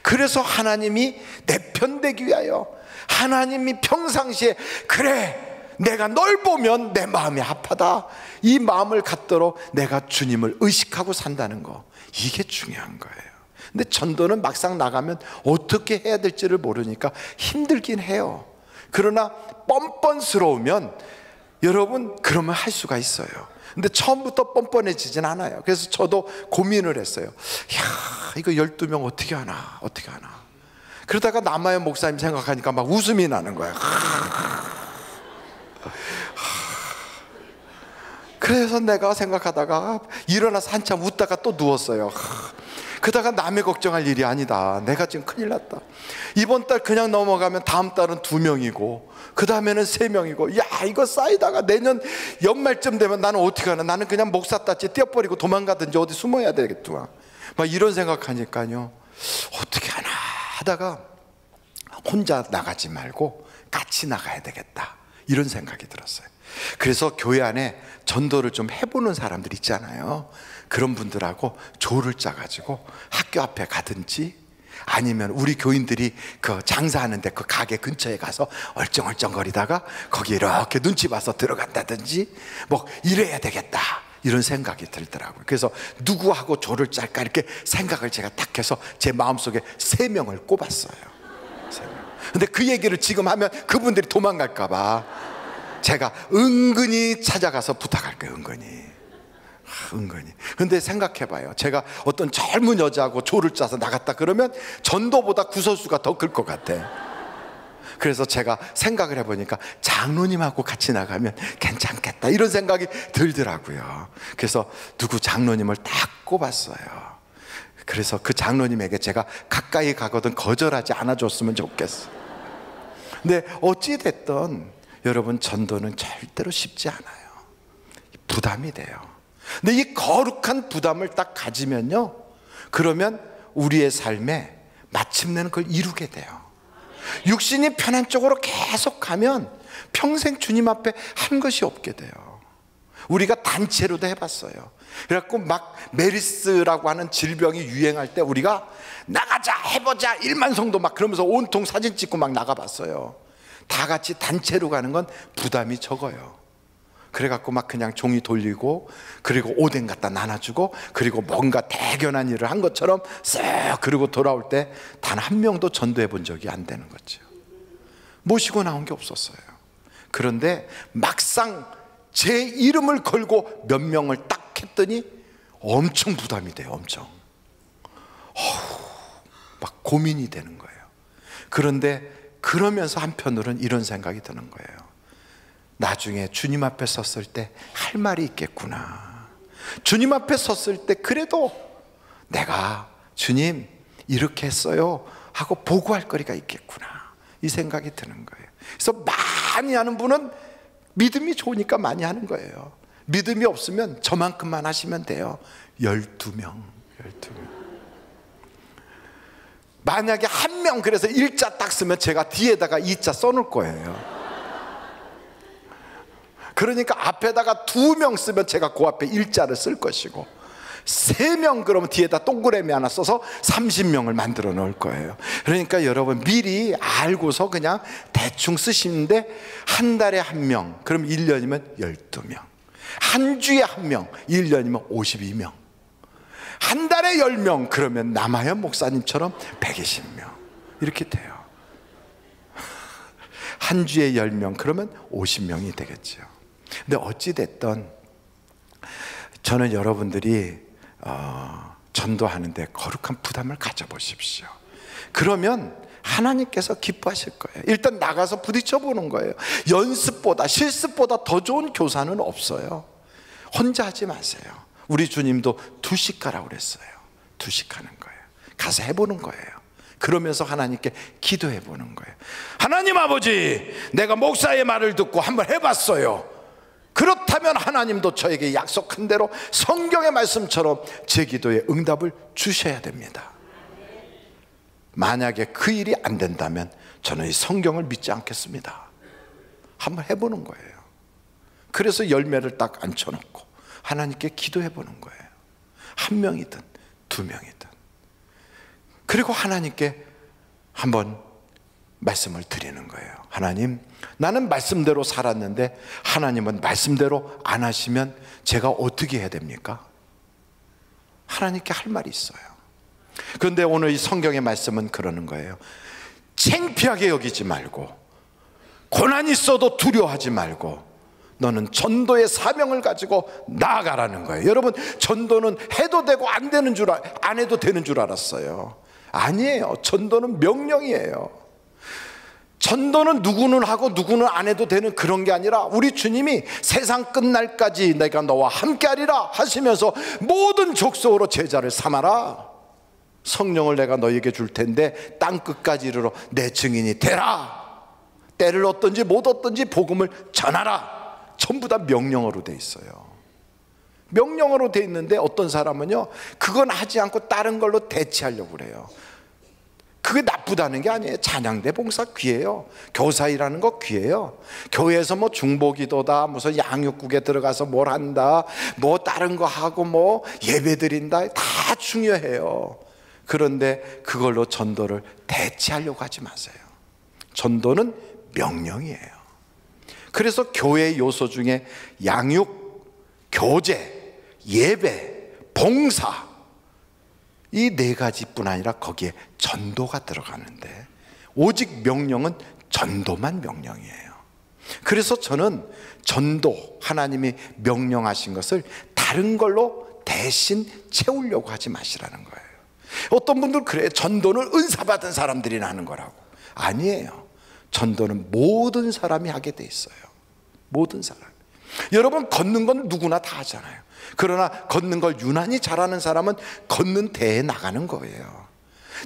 그래서 하나님이 내 편 되기 위하여 하나님이 평상시에 그래 내가 널 보면 내 마음이 아파다. 이 마음을 갖도록 내가 주님을 의식하고 산다는 거. 이게 중요한 거예요. 근데 전도는 막상 나가면 어떻게 해야 될지를 모르니까 힘들긴 해요. 그러나 뻔뻔스러우면 여러분 그러면 할 수가 있어요 근데 처음부터 뻔뻔해지진 않아요 그래서 저도 고민을 했어요 야 이거 12명 어떻게 하나 어떻게 하나 그러다가 남아의 목사님 생각하니까 막 웃음이 나는 거야. 그래서 내가 생각하다가 일어나서 한참 웃다가 또 누웠어요. 그다가 남의 걱정할 일이 아니다. 내가 지금 큰일 났다. 이번 달 그냥 넘어가면 다음 달은 두 명이고, 그 다음에는 세 명이고, 야, 이거 쌓이다가 내년 연말쯤 되면 나는 어떻게 하나? 나는 그냥 목사 따지 떼어버리고 도망가든지 어디 숨어야 되겠구나. 막 이런 생각하니까요. 어떻게 하나 하다가 혼자 나가지 말고 같이 나가야 되겠다. 이런 생각이 들었어요. 그래서 교회 안에 전도를 좀 해보는 사람들 있잖아요. 그런 분들하고 조를 짜가지고 학교 앞에 가든지 아니면 우리 교인들이 그 장사하는데 그 가게 근처에 가서 얼쩡얼쩡거리다가 거기 이렇게 눈치 봐서 들어간다든지 뭐 이래야 되겠다. 이런 생각이 들더라고요. 그래서 누구하고 조를 짤까 이렇게 생각을 제가 딱 해서 제 마음속에 세 명을 꼽았어요. 근데 그 얘기를 지금 하면 그분들이 도망갈까봐 제가 은근히 찾아가서 부탁할 거예요, 은근히. 아, 은근히. 근데 생각해봐요. 제가 어떤 젊은 여자하고 조를 짜서 나갔다 그러면 전도보다 구설수가 더 클 것 같아. 그래서 제가 생각을 해보니까 장로님하고 같이 나가면 괜찮겠다 이런 생각이 들더라고요. 그래서 누구 장로님을 딱 꼽았어요. 그래서 그 장로님에게 제가 가까이 가거든 거절하지 않아줬으면 좋겠어. 근데 어찌 됐든 여러분 전도는 절대로 쉽지 않아요. 부담이 돼요. 근데 이 거룩한 부담을 딱 가지면요. 그러면 우리의 삶에 마침내는 그걸 이루게 돼요. 육신이 편한 쪽으로 계속 가면 평생 주님 앞에 한 것이 없게 돼요. 우리가 단체로도 해봤어요. 그래갖고 막 메리스라고 하는 질병이 유행할 때 우리가 나가자 해보자 일만성도 막 그러면서 온통 사진 찍고 막 나가봤어요. 다 같이 단체로 가는 건 부담이 적어요. 그래갖고 막 그냥 종이 돌리고 그리고 오뎅 갖다 나눠주고 그리고 뭔가 대견한 일을 한 것처럼 쓱 그리고 돌아올 때 단 한 명도 전도해 본 적이 안 되는 거죠. 모시고 나온 게 없었어요. 그런데 막상 제 이름을 걸고 몇 명을 딱 했더니 엄청 부담이 돼요. 엄청. 어후, 막 고민이 되는 거예요. 그런데 그러면서 한편으로는 이런 생각이 드는 거예요. 나중에 주님 앞에 섰을 때 할 말이 있겠구나. 주님 앞에 섰을 때 그래도 내가 주님 이렇게 했어요 하고 보고할 거리가 있겠구나. 이 생각이 드는 거예요. 그래서 많이 하는 분은 믿음이 좋으니까 많이 하는 거예요. 믿음이 없으면 저만큼만 하시면 돼요. 12명. 12명. 만약에 한 명 그래서 일자 딱 쓰면 제가 뒤에다가 이자 써놓을 거예요. 그러니까 앞에다가 두 명 쓰면 제가 그 앞에 일자를 쓸 것이고 세 명 그러면 뒤에다 동그라미 하나 써서 30명을 만들어 놓을 거예요. 그러니까 여러분 미리 알고서 그냥 대충 쓰시는데 한 달에 한 명, 그럼 1년이면 12명. 한 주에 한 명, 1년이면 52명. 한 달에 10명, 그러면 남아연 목사님처럼 120명. 이렇게 돼요. 한 주에 10명, 그러면 50명이 되겠죠. 근데 어찌됐든 저는 여러분들이 어, 전도하는데 거룩한 부담을 가져보십시오. 그러면 하나님께서 기뻐하실 거예요. 일단 나가서 부딪혀 보는 거예요. 연습보다 실습보다 더 좋은 교사는 없어요. 혼자 하지 마세요. 우리 주님도 두식 가라고 그랬어요. 두식 하는 거예요. 가서 해보는 거예요. 그러면서 하나님께 기도해 보는 거예요. 하나님 아버지, 내가 목사의 말을 듣고 한번 해봤어요. 그렇다면 하나님도 저에게 약속한 대로 성경의 말씀처럼 제 기도에 응답을 주셔야 됩니다. 만약에 그 일이 안 된다면 저는 이 성경을 믿지 않겠습니다. 한번 해보는 거예요. 그래서 열매를 딱 앉혀놓고 하나님께 기도해 보는 거예요. 한 명이든 두 명이든. 그리고 하나님께 한번 말씀을 드리는 거예요. 하나님, 나는 말씀대로 살았는데 하나님은 말씀대로 안 하시면 제가 어떻게 해야 됩니까? 하나님께 할 말이 있어요. 그런데 오늘 이 성경의 말씀은 그러는 거예요. 창피하게 여기지 말고 고난이 있어도 두려워하지 말고 너는 전도의 사명을 가지고 나아가라는 거예요. 여러분, 전도는 해도 되고 안 되는 줄, 알- 안 해도 되는 줄 알았어요. 아니에요. 전도는 명령이에요. 전도는 누구는 하고 누구는 안 해도 되는 그런 게 아니라 우리 주님이 세상 끝날까지 내가 너와 함께하리라 하시면서 모든 족속으로 제자를 삼아라. 성령을 내가 너에게 줄 텐데 땅 끝까지 이르러 내 증인이 되라. 때를 얻든지 못 얻든지 복음을 전하라. 전부 다 명령어로 돼 있어요. 명령어로 돼 있는데 어떤 사람은요, 그건 하지 않고 다른 걸로 대체하려고 그래요. 그게 나쁘다는 게 아니에요. 찬양대 봉사 귀해요. 교사 일하는 거 귀해요. 교회에서 뭐 중보기도다, 무슨 양육국에 들어가서 뭘 한다, 뭐 다른 거 하고 뭐 예배 드린다, 다 중요해요. 그런데 그걸로 전도를 대체하려고 하지 마세요. 전도는 명령이에요. 그래서 교회 요소 중에 양육, 교제, 예배, 봉사 이 네 가지뿐 아니라 거기에 전도가 들어가는데 오직 명령은 전도만 명령이에요. 그래서 저는 전도 하나님이 명령하신 것을 다른 걸로 대신 채우려고 하지 마시라는 거예요. 어떤 분들 그래 전도는 은사 받은 사람들이 하는 거라고 아니에요. 전도는 모든 사람이 하게 돼 있어요. 모든 사람. 여러분 걷는 건 누구나 다 하잖아요. 그러나 걷는 걸 유난히 잘하는 사람은 걷는 대에 나가는 거예요.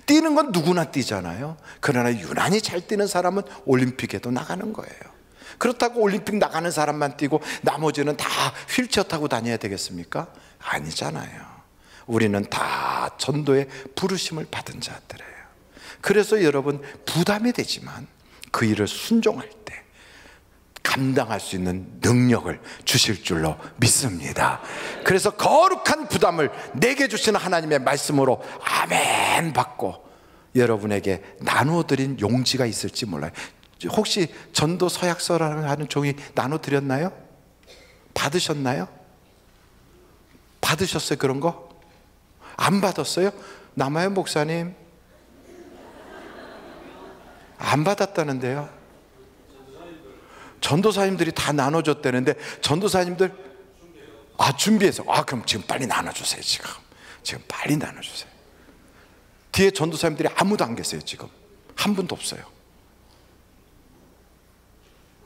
뛰는 건 누구나 뛰잖아요. 그러나 유난히 잘 뛰는 사람은 올림픽에도 나가는 거예요. 그렇다고 올림픽 나가는 사람만 뛰고 나머지는 다 휠체어 타고 다녀야 되겠습니까? 아니잖아요. 우리는 다 전도의 부르심을 받은 자들이에요. 그래서 여러분 부담이 되지만 그 일을 순종할 때 감당할 수 있는 능력을 주실 줄로 믿습니다. 그래서 거룩한 부담을 내게 주시는 하나님의 말씀으로 아멘 받고 여러분에게 나누어 드린 용지가 있을지 몰라요. 혹시 전도 서약서라는 하는 종이 나눠 드렸나요? 받으셨나요? 받으셨어요 그런 거? 안 받았어요? 남아요 목사님? 안 받았다는데요. 전도사님들이 다 나눠줬다는데 전도사님들 아 준비해서 아 그럼 지금 빨리 나눠주세요 지금 지금 빨리 나눠주세요. 뒤에 전도사님들이 아무도 안 계세요 지금 한 분도 없어요.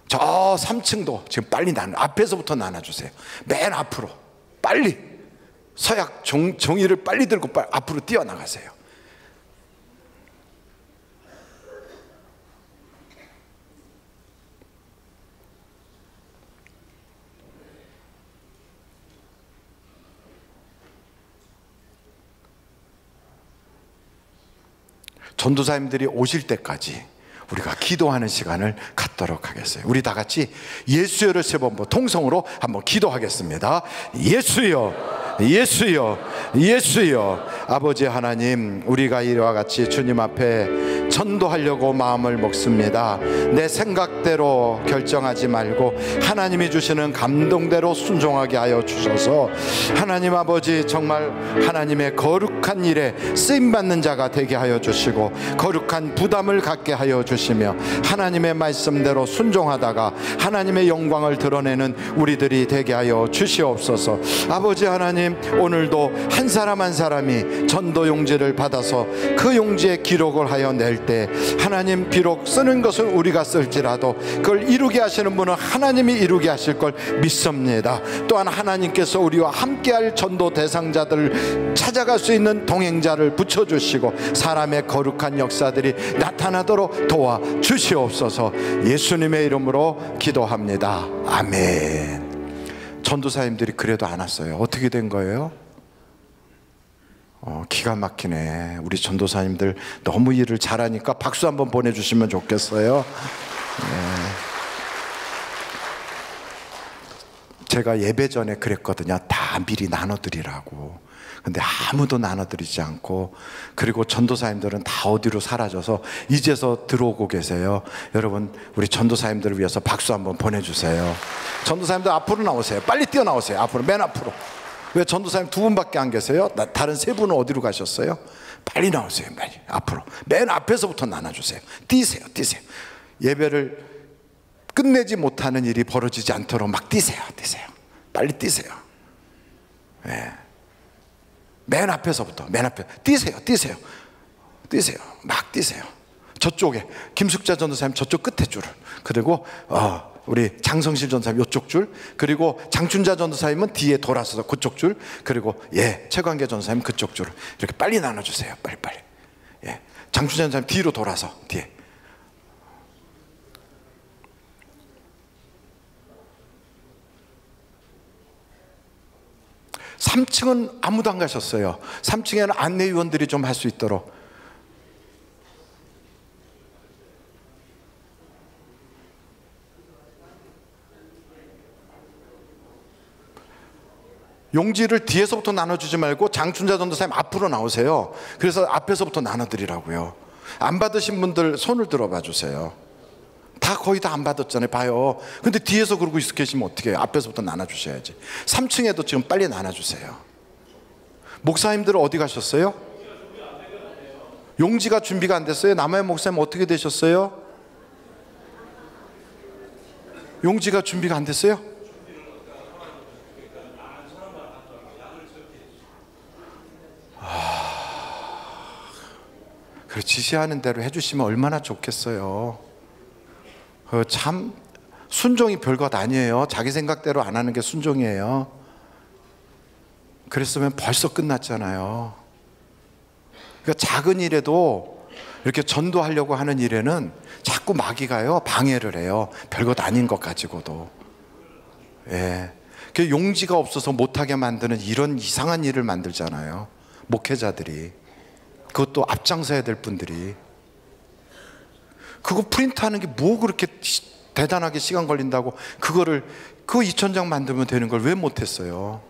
저 3층도 지금 빨리 나눠 앞에서부터 나눠주세요. 맨 앞으로 빨리 서약 종, 종이를 빨리 들고 빨리 앞으로 뛰어나가세요. 전도사님들이 오실 때까지 우리가 기도하는 시간을 갖도록 하겠어요. 우리 다 같이 예수여를 세 번 통성으로 한번 기도하겠습니다. 예수여. 예수여, 예수여, 아버지 하나님, 우리가 이와 같이 주님 앞에 전도하려고 마음을 먹습니다. 내 생각대로 결정하지 말고 하나님이 주시는 감동대로 순종하게 하여 주셔서 하나님 아버지 정말 하나님의 거룩한 일에 쓰임 받는 자가 되게 하여 주시고 거룩한 부담을 갖게 하여 주시며 하나님의 말씀대로 순종하다가 하나님의 영광을 드러내는 우리들이 되게 하여 주시옵소서. 아버지 하나님 오늘도 한 사람 한 사람이 전도 용지를 받아서 그 용지에 기록을 하여 낼 때 하나님 비록 쓰는 것을 우리가 쓸지라도 그걸 이루게 하시는 분은 하나님이 이루게 하실 걸 믿습니다. 또한 하나님께서 우리와 함께할 전도 대상자들을 찾아갈 수 있는 동행자를 붙여주시고 사람의 거룩한 역사들이 나타나도록 도와 주시옵소서 예수님의 이름으로 기도합니다. 아멘. 전도사님들이 그래도 안 왔어요. 어떻게 된 거예요? 어, 기가 막히네. 우리 전도사님들 너무 일을 잘하니까 박수 한번 보내주시면 좋겠어요. 네. 제가 예배 전에 그랬거든요. 다 미리 나눠드리라고. 근데 아무도 나눠드리지 않고 그리고 전도사님들은 다 어디로 사라져서 이제서 들어오고 계세요. 여러분 우리 전도사님들을 위해서 박수 한번 보내주세요. 전도사님들 앞으로 나오세요. 빨리 뛰어나오세요. 앞으로 맨 앞으로. 왜 전도사님 두 분밖에 안 계세요? 나- 다른 세 분은 어디로 가셨어요? 빨리 나오세요. 빨리 앞으로. 맨 앞에서부터 나눠주세요. 뛰세요. 뛰세요. 예배를 끝내지 못하는 일이 벌어지지 않도록 막 뛰세요. 뛰세요. 빨리 뛰세요. 예. 맨 앞에서부터 맨 앞에 뛰세요. 뛰세요. 뛰세요. 막 뛰세요. 저쪽에 김숙자 전도사님 저쪽 끝에 줄을 그리고 어, 우리 장성실 전도사님 이쪽 줄 그리고 장춘자 전도사님은 뒤에 돌아서서 그쪽 줄 그리고 예 최광계 전도사님 그쪽 줄 이렇게 빨리 나눠주세요. 빨리 빨리. 예 장춘자 전도사님 뒤로 돌아서 뒤에. 3층은 아무도 안 가셨어요. 3층에는 안내위원들이 좀 할 수 있도록. 용지를 뒤에서부터 나눠주지 말고 장춘자 전도사님 앞으로 나오세요. 그래서 앞에서부터 나눠드리라고요. 안 받으신 분들 손을 들어봐 주세요. 다 거의 다 안 받았잖아요. 봐요. 근데 뒤에서 그러고 있어 계시면 어떻게 해요? 앞에서부터 나눠주셔야지. 3층에도 지금 빨리 나눠주세요. 목사님들은 어디 가셨어요? 용지가 준비가 안 됐어요? 남의 목사님 어떻게 되셨어요? 용지가 준비가 안 됐어요? 그 지시하는 대로 해주시면 얼마나 좋겠어요. 그참 순종이 별것 아니에요. 자기 생각대로 안 하는 게 순종이에요. 그랬으면 벌써 끝났잖아요. 그러니까 작은 일에도 이렇게 전도하려고 하는 일에는 자꾸 마귀가요 방해를 해요. 별것 아닌 것 가지고도. 예. 그 용지가 없어서 못하게 만드는 이런 이상한 일을 만들잖아요. 목회자들이. 그것도 앞장서야 될 분들이 그거 프린트하는 게 뭐 그렇게 시- 대단하게 시간 걸린다고 그거를 그 2천 장 만들면 되는 걸 왜 못했어요?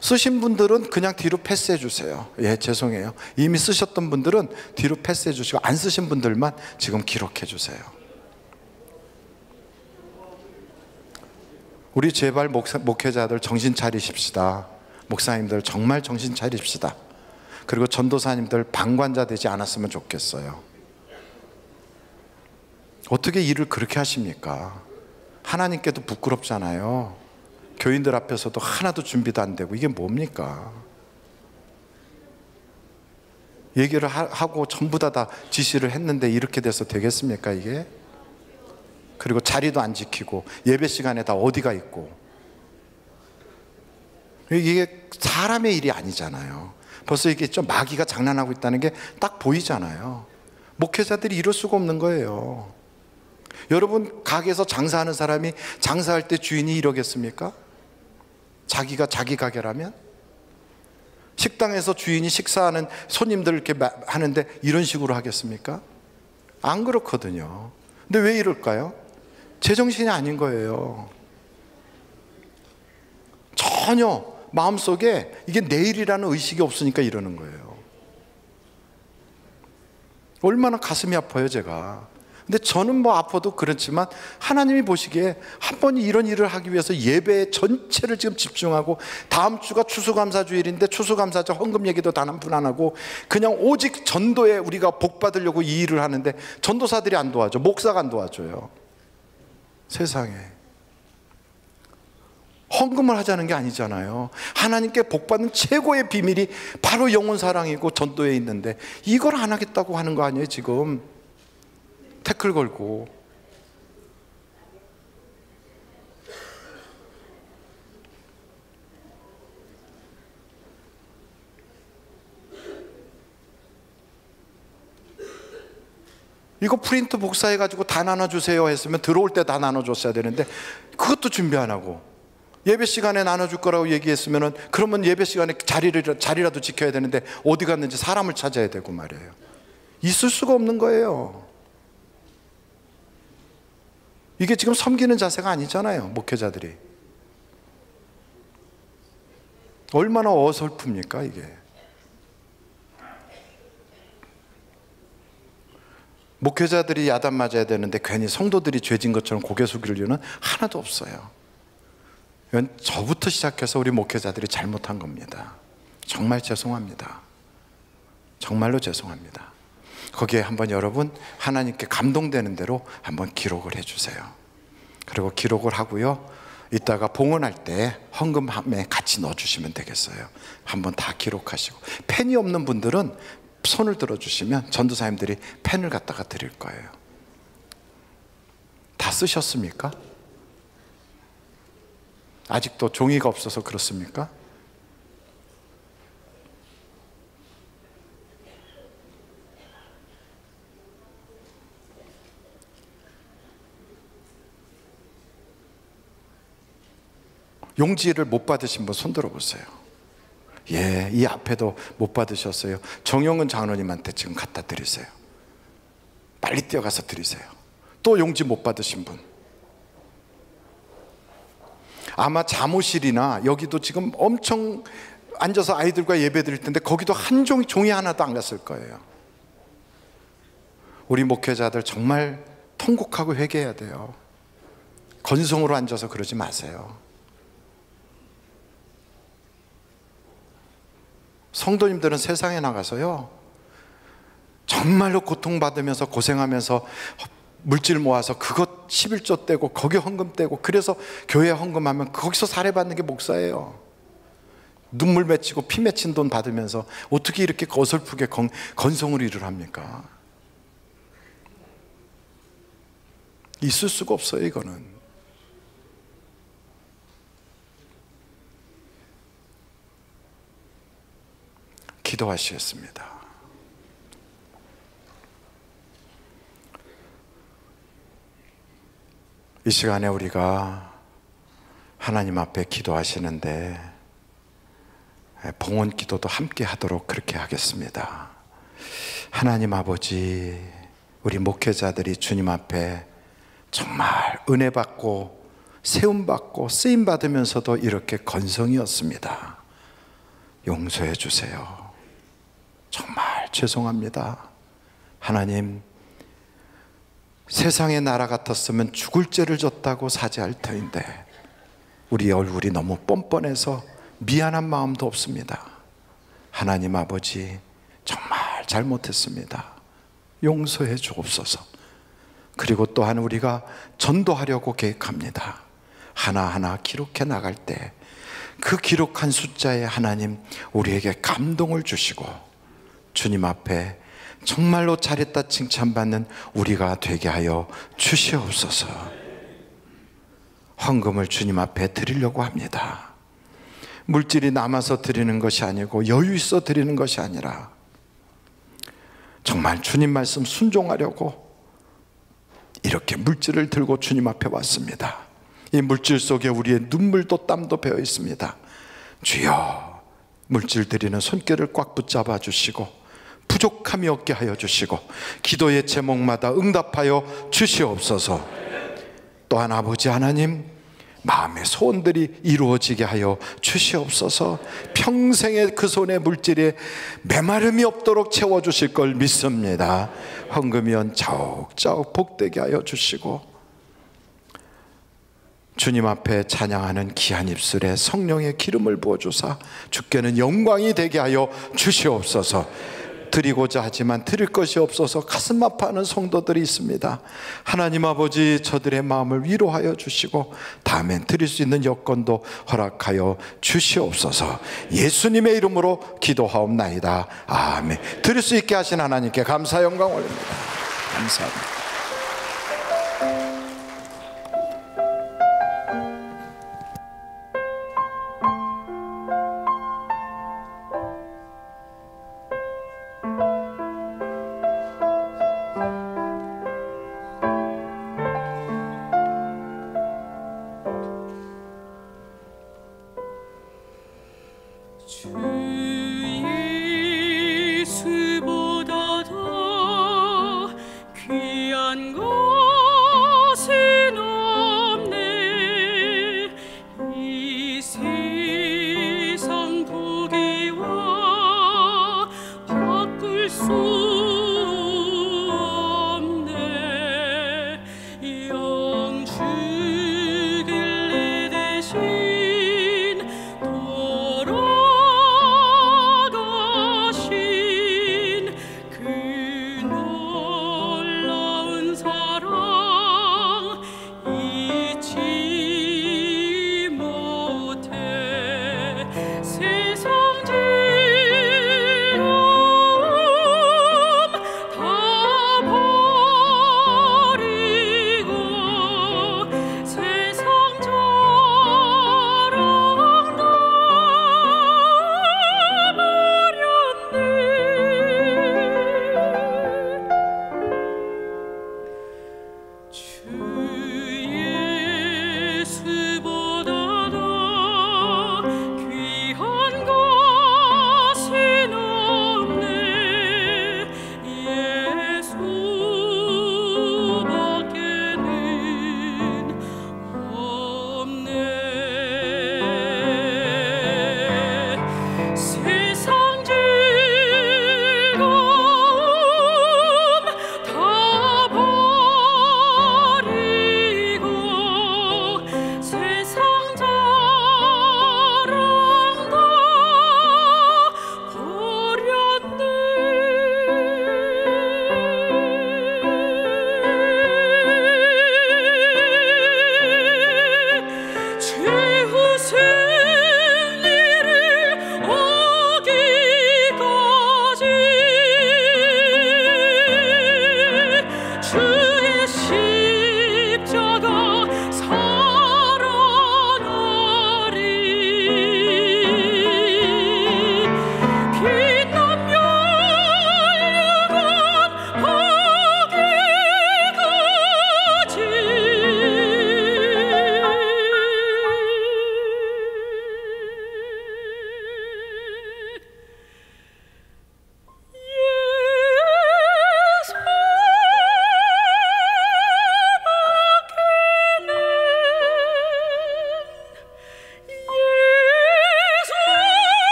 쓰신 분들은 그냥 뒤로 패스해 주세요. 예, 죄송해요. 이미 쓰셨던 분들은 뒤로 패스해 주시고 안 쓰신 분들만 지금 기록해 주세요. 우리 제발 목사, 목회자들 정신 차리십시다. 목사님들 정말 정신 차리십시다. 그리고 전도사님들 방관자 되지 않았으면 좋겠어요. 어떻게 일을 그렇게 하십니까? 하나님께도 부끄럽잖아요. 교인들 앞에서도 하나도 준비도 안 되고 이게 뭡니까? 얘기를 하, 하고 전부 다 다 지시를 했는데 이렇게 돼서 되겠습니까 이게? 그리고 자리도 안 지키고 예배 시간에 다 어디가 있고 이게 사람의 일이 아니잖아요. 벌써 이게 좀 마귀가 장난하고 있다는 게 딱 보이잖아요. 목회자들이 이럴 수가 없는 거예요. 여러분 가게에서 장사하는 사람이 장사할 때 주인이 이러겠습니까? 자기가 자기 가게라면 식당에서 주인이 식사하는 손님들 이렇게 마- 하는데 이런 식으로 하겠습니까? 안 그렇거든요. 근데 왜 이럴까요? 제정신이 아닌 거예요. 전혀 마음속에 이게 내일이라는 의식이 없으니까 이러는 거예요. 얼마나 가슴이 아파요, 제가. 근데 저는 뭐 아파도 그렇지만 하나님이 보시기에 한 번이 이런 일을 하기 위해서 예배 전체를 지금 집중하고 다음 주가 추수감사주일인데 추수감사절 헌금 얘기도 단 한 푼 안 하고 그냥 오직 전도에 우리가 복 받으려고 이 일을 하는데 전도사들이 안 도와줘. 목사가 안 도와줘요. 세상에. 헌금을 하자는 게 아니잖아요. 하나님께 복받는 최고의 비밀이 바로 영혼 사랑이고 전도에 있는데 이걸 안 하겠다고 하는 거 아니에요, 지금. 태클 걸고. 이거 프린트 복사해가지고 다 나눠주세요 했으면 들어올 때 다 나눠줬어야 되는데 그것도 준비 안 하고 예배 시간에 나눠줄 거라고 얘기했으면은 그러면 예배 시간에 자리를 자리라도 지켜야 되는데 어디 갔는지 사람을 찾아야 되고 말이에요. 있을 수가 없는 거예요. 이게 지금 섬기는 자세가 아니잖아요, 목회자들이. 얼마나 어설픕니까, 이게. 목회자들이 야단 맞아야 되는데 괜히 성도들이 죄진 것처럼 고개 숙일 이유는 하나도 없어요. 이건 저부터 시작해서 우리 목회자들이 잘못한 겁니다. 정말 죄송합니다. 정말로 죄송합니다. 거기에 한번 여러분 하나님께 감동되는 대로 한번 기록을 해주세요. 그리고 기록을 하고요. 이따가 봉헌할 때 헌금함에 같이 넣어주시면 되겠어요. 한번 다 기록하시고 펜이 없는 분들은 손을 들어주시면 전도사님들이 펜을 갖다가 드릴 거예요. 다 쓰셨습니까? 아직도 종이가 없어서 그렇습니까? 용지를 못 받으신 분 손 들어 보세요. 예, 이 앞에도 못 받으셨어요. 정영은 장로님한테 지금 갖다 드리세요. 빨리 뛰어가서 드리세요. 또 용지 못 받으신 분. 아마 사무실이나 여기도 지금 엄청 앉아서 아이들과 예배 드릴 텐데 거기도 한 종이 종이 하나도 안 갔을 거예요. 우리 목회자들 정말 통곡하고 회개해야 돼요. 건성으로 앉아서 그러지 마세요. 성도님들은 세상에 나가서요. 정말로 고통받으면서 고생하면서 물질 모아서 그것 11조 떼고 거기 헌금 떼고 그래서 교회 헌금하면 거기서 살해받는 게 목사예요. 눈물 맺히고 피 맺힌 돈 받으면서 어떻게 이렇게 어설프게 건, 건성으로 일을 합니까? 있을 수가 없어요, 이거는. 기도하시겠습니다. 이 시간에 우리가 하나님 앞에 기도하시는데 봉헌 기도도 함께 하도록 그렇게 하겠습니다. 하나님 아버지, 우리 목회자들이 주님 앞에 정말 은혜 받고 세움 받고 쓰임 받으면서도 이렇게 건성이었습니다. 용서해 주세요. 정말 죄송합니다. 하나님, 세상의 나라 같았으면 죽을 죄를 졌다고 사죄할 터인데, 우리 얼굴이 너무 뻔뻔해서 미안한 마음도 없습니다. 하나님 아버지, 정말 잘못했습니다. 용서해 주옵소서. 그리고 또한 우리가 전도하려고 계획합니다. 하나하나 기록해 나갈 때, 그 기록한 숫자에 하나님 우리에게 감동을 주시고 주님 앞에 정말로 잘했다 칭찬받는 우리가 되게 하여 주시옵소서. 헌금을 주님 앞에 드리려고 합니다. 물질이 남아서 드리는 것이 아니고 여유 있어 드리는 것이 아니라 정말 주님 말씀 순종하려고 이렇게 물질을 들고 주님 앞에 왔습니다. 이 물질 속에 우리의 눈물도 땀도 배어 있습니다. 주여, 물질 드리는 손길을 꽉 붙잡아 주시고 부족함이 없게 하여 주시고 기도의 제목마다 응답하여 주시옵소서. 또한 아버지 하나님 마음의 소원들이 이루어지게 하여 주시옵소서. 평생의 그 손의 물질에 메마름이 없도록 채워 주실 걸 믿습니다. 헌금이연 자욱자욱 복되게 하여 주시고 주님 앞에 찬양하는 귀한 입술에 성령의 기름을 부어 주사 주께는 영광이 되게 하여 주시옵소서. 드리고자 하지만 드릴 것이 없어서 가슴 아파하는 성도들이 있습니다. 하나님 아버지 저들의 마음을 위로하여 주시고 다음엔 드릴 수 있는 여건도 허락하여 주시옵소서. 예수님의 이름으로 기도하옵나이다. 아멘. 드릴 수 있게 하신 하나님께 감사 영광 올립니다. 감사합니다.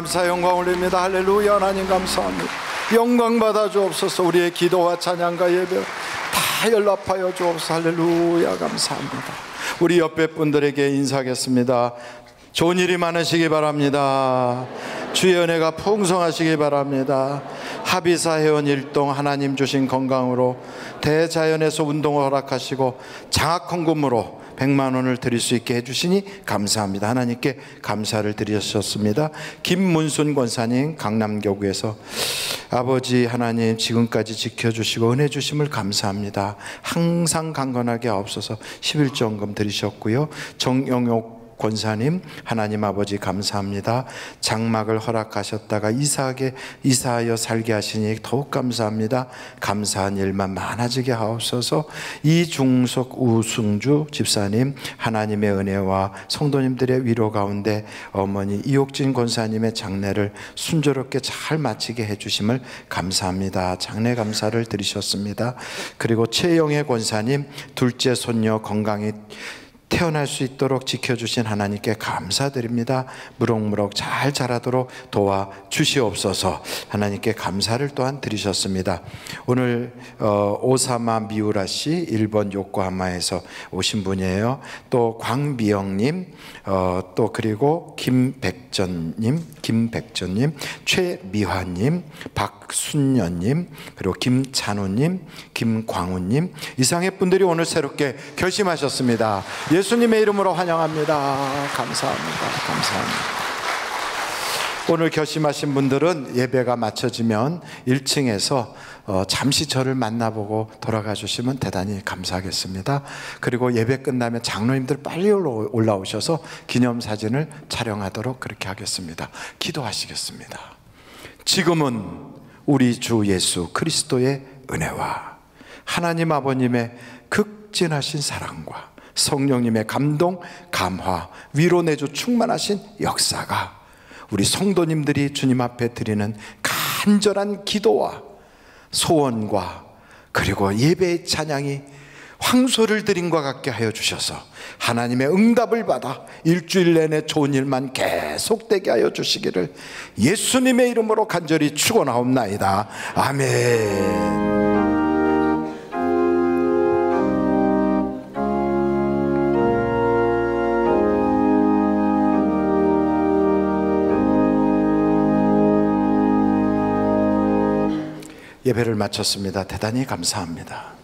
감사 영광 올립니다. 할렐루야 하나님 감사합니다. 영광 받아 주옵소서. 우리의 기도와 찬양과 예배 다 연락하여 주옵소서. 할렐루야 감사합니다. 우리 옆에 분들에게 인사하겠습니다. 좋은 일이 많으시기 바랍니다. 주의 은혜가 풍성하시기 바랍니다. 합의사 회원 일동 하나님 주신 건강으로 대자연에서 운동을 허락하시고 장학 헌금으로 100만 원을 드릴 수 있게 해주시니 감사합니다. 하나님께 감사를 드리셨습니다. 김문순 권사님 강남교구에서 아버지 하나님 지금까지 지켜주시고 은혜 주심을 감사합니다. 항상 강건하게 하옵소서 11조원금 드리셨고요. 정영옥 권사님 하나님 아버지 감사합니다. 장막을 허락하셨다가 이사하게 이사하여 살게 하시니 더욱 감사합니다. 감사한 일만 많아지게 하옵소서. 이중석 우승주 집사님 하나님의 은혜와 성도님들의 위로 가운데 어머니 이옥진 권사님의 장례를 순조롭게 잘 마치게 해주심을 감사합니다. 장례 감사를 드리셨습니다. 그리고 최영애 권사님 둘째 손녀 건강히 태어날 수 있도록 지켜주신 하나님께 감사드립니다. 무럭무럭 잘 자라도록 도와 주시옵소서. 하나님께 감사를 또한 드리셨습니다. 오늘 어, 오사마 미우라 씨 일본 요코하마에서 오신 분이에요. 또 광비영님, 어, 또 그리고 김백전님, 김백전님, 최미화님, 박순연님, 그리고 김찬우님, 김광우님 이상의 분들이 오늘 새롭게 결심하셨습니다. 예수님의 이름으로 환영합니다. 감사합니다. 감사합니다. 오늘 결심하신 분들은 예배가 마쳐지면 1층에서 어, 잠시 저를 만나보고 돌아가 주시면 대단히 감사하겠습니다. 그리고 예배 끝나면 장로님들 빨리 올라- 올라오셔서 기념사진을 촬영하도록 그렇게 하겠습니다. 기도하시겠습니다. 지금은 우리 주 예수 그리스도의 은혜와 하나님 아버님의 극진하신 사랑과 성령님의 감동, 감화, 위로 내주 충만하신 역사가 우리 성도님들이 주님 앞에 드리는 간절한 기도와 소원과 그리고 예배의 찬양이 황소를 드림과 같게 하여 주셔서 하나님의 응답을 받아 일주일 내내 좋은 일만 계속되게 하여 주시기를 예수님의 이름으로 간절히 축원하옵나이다. 아멘. 예배를 마쳤습니다. 대단히 감사합니다.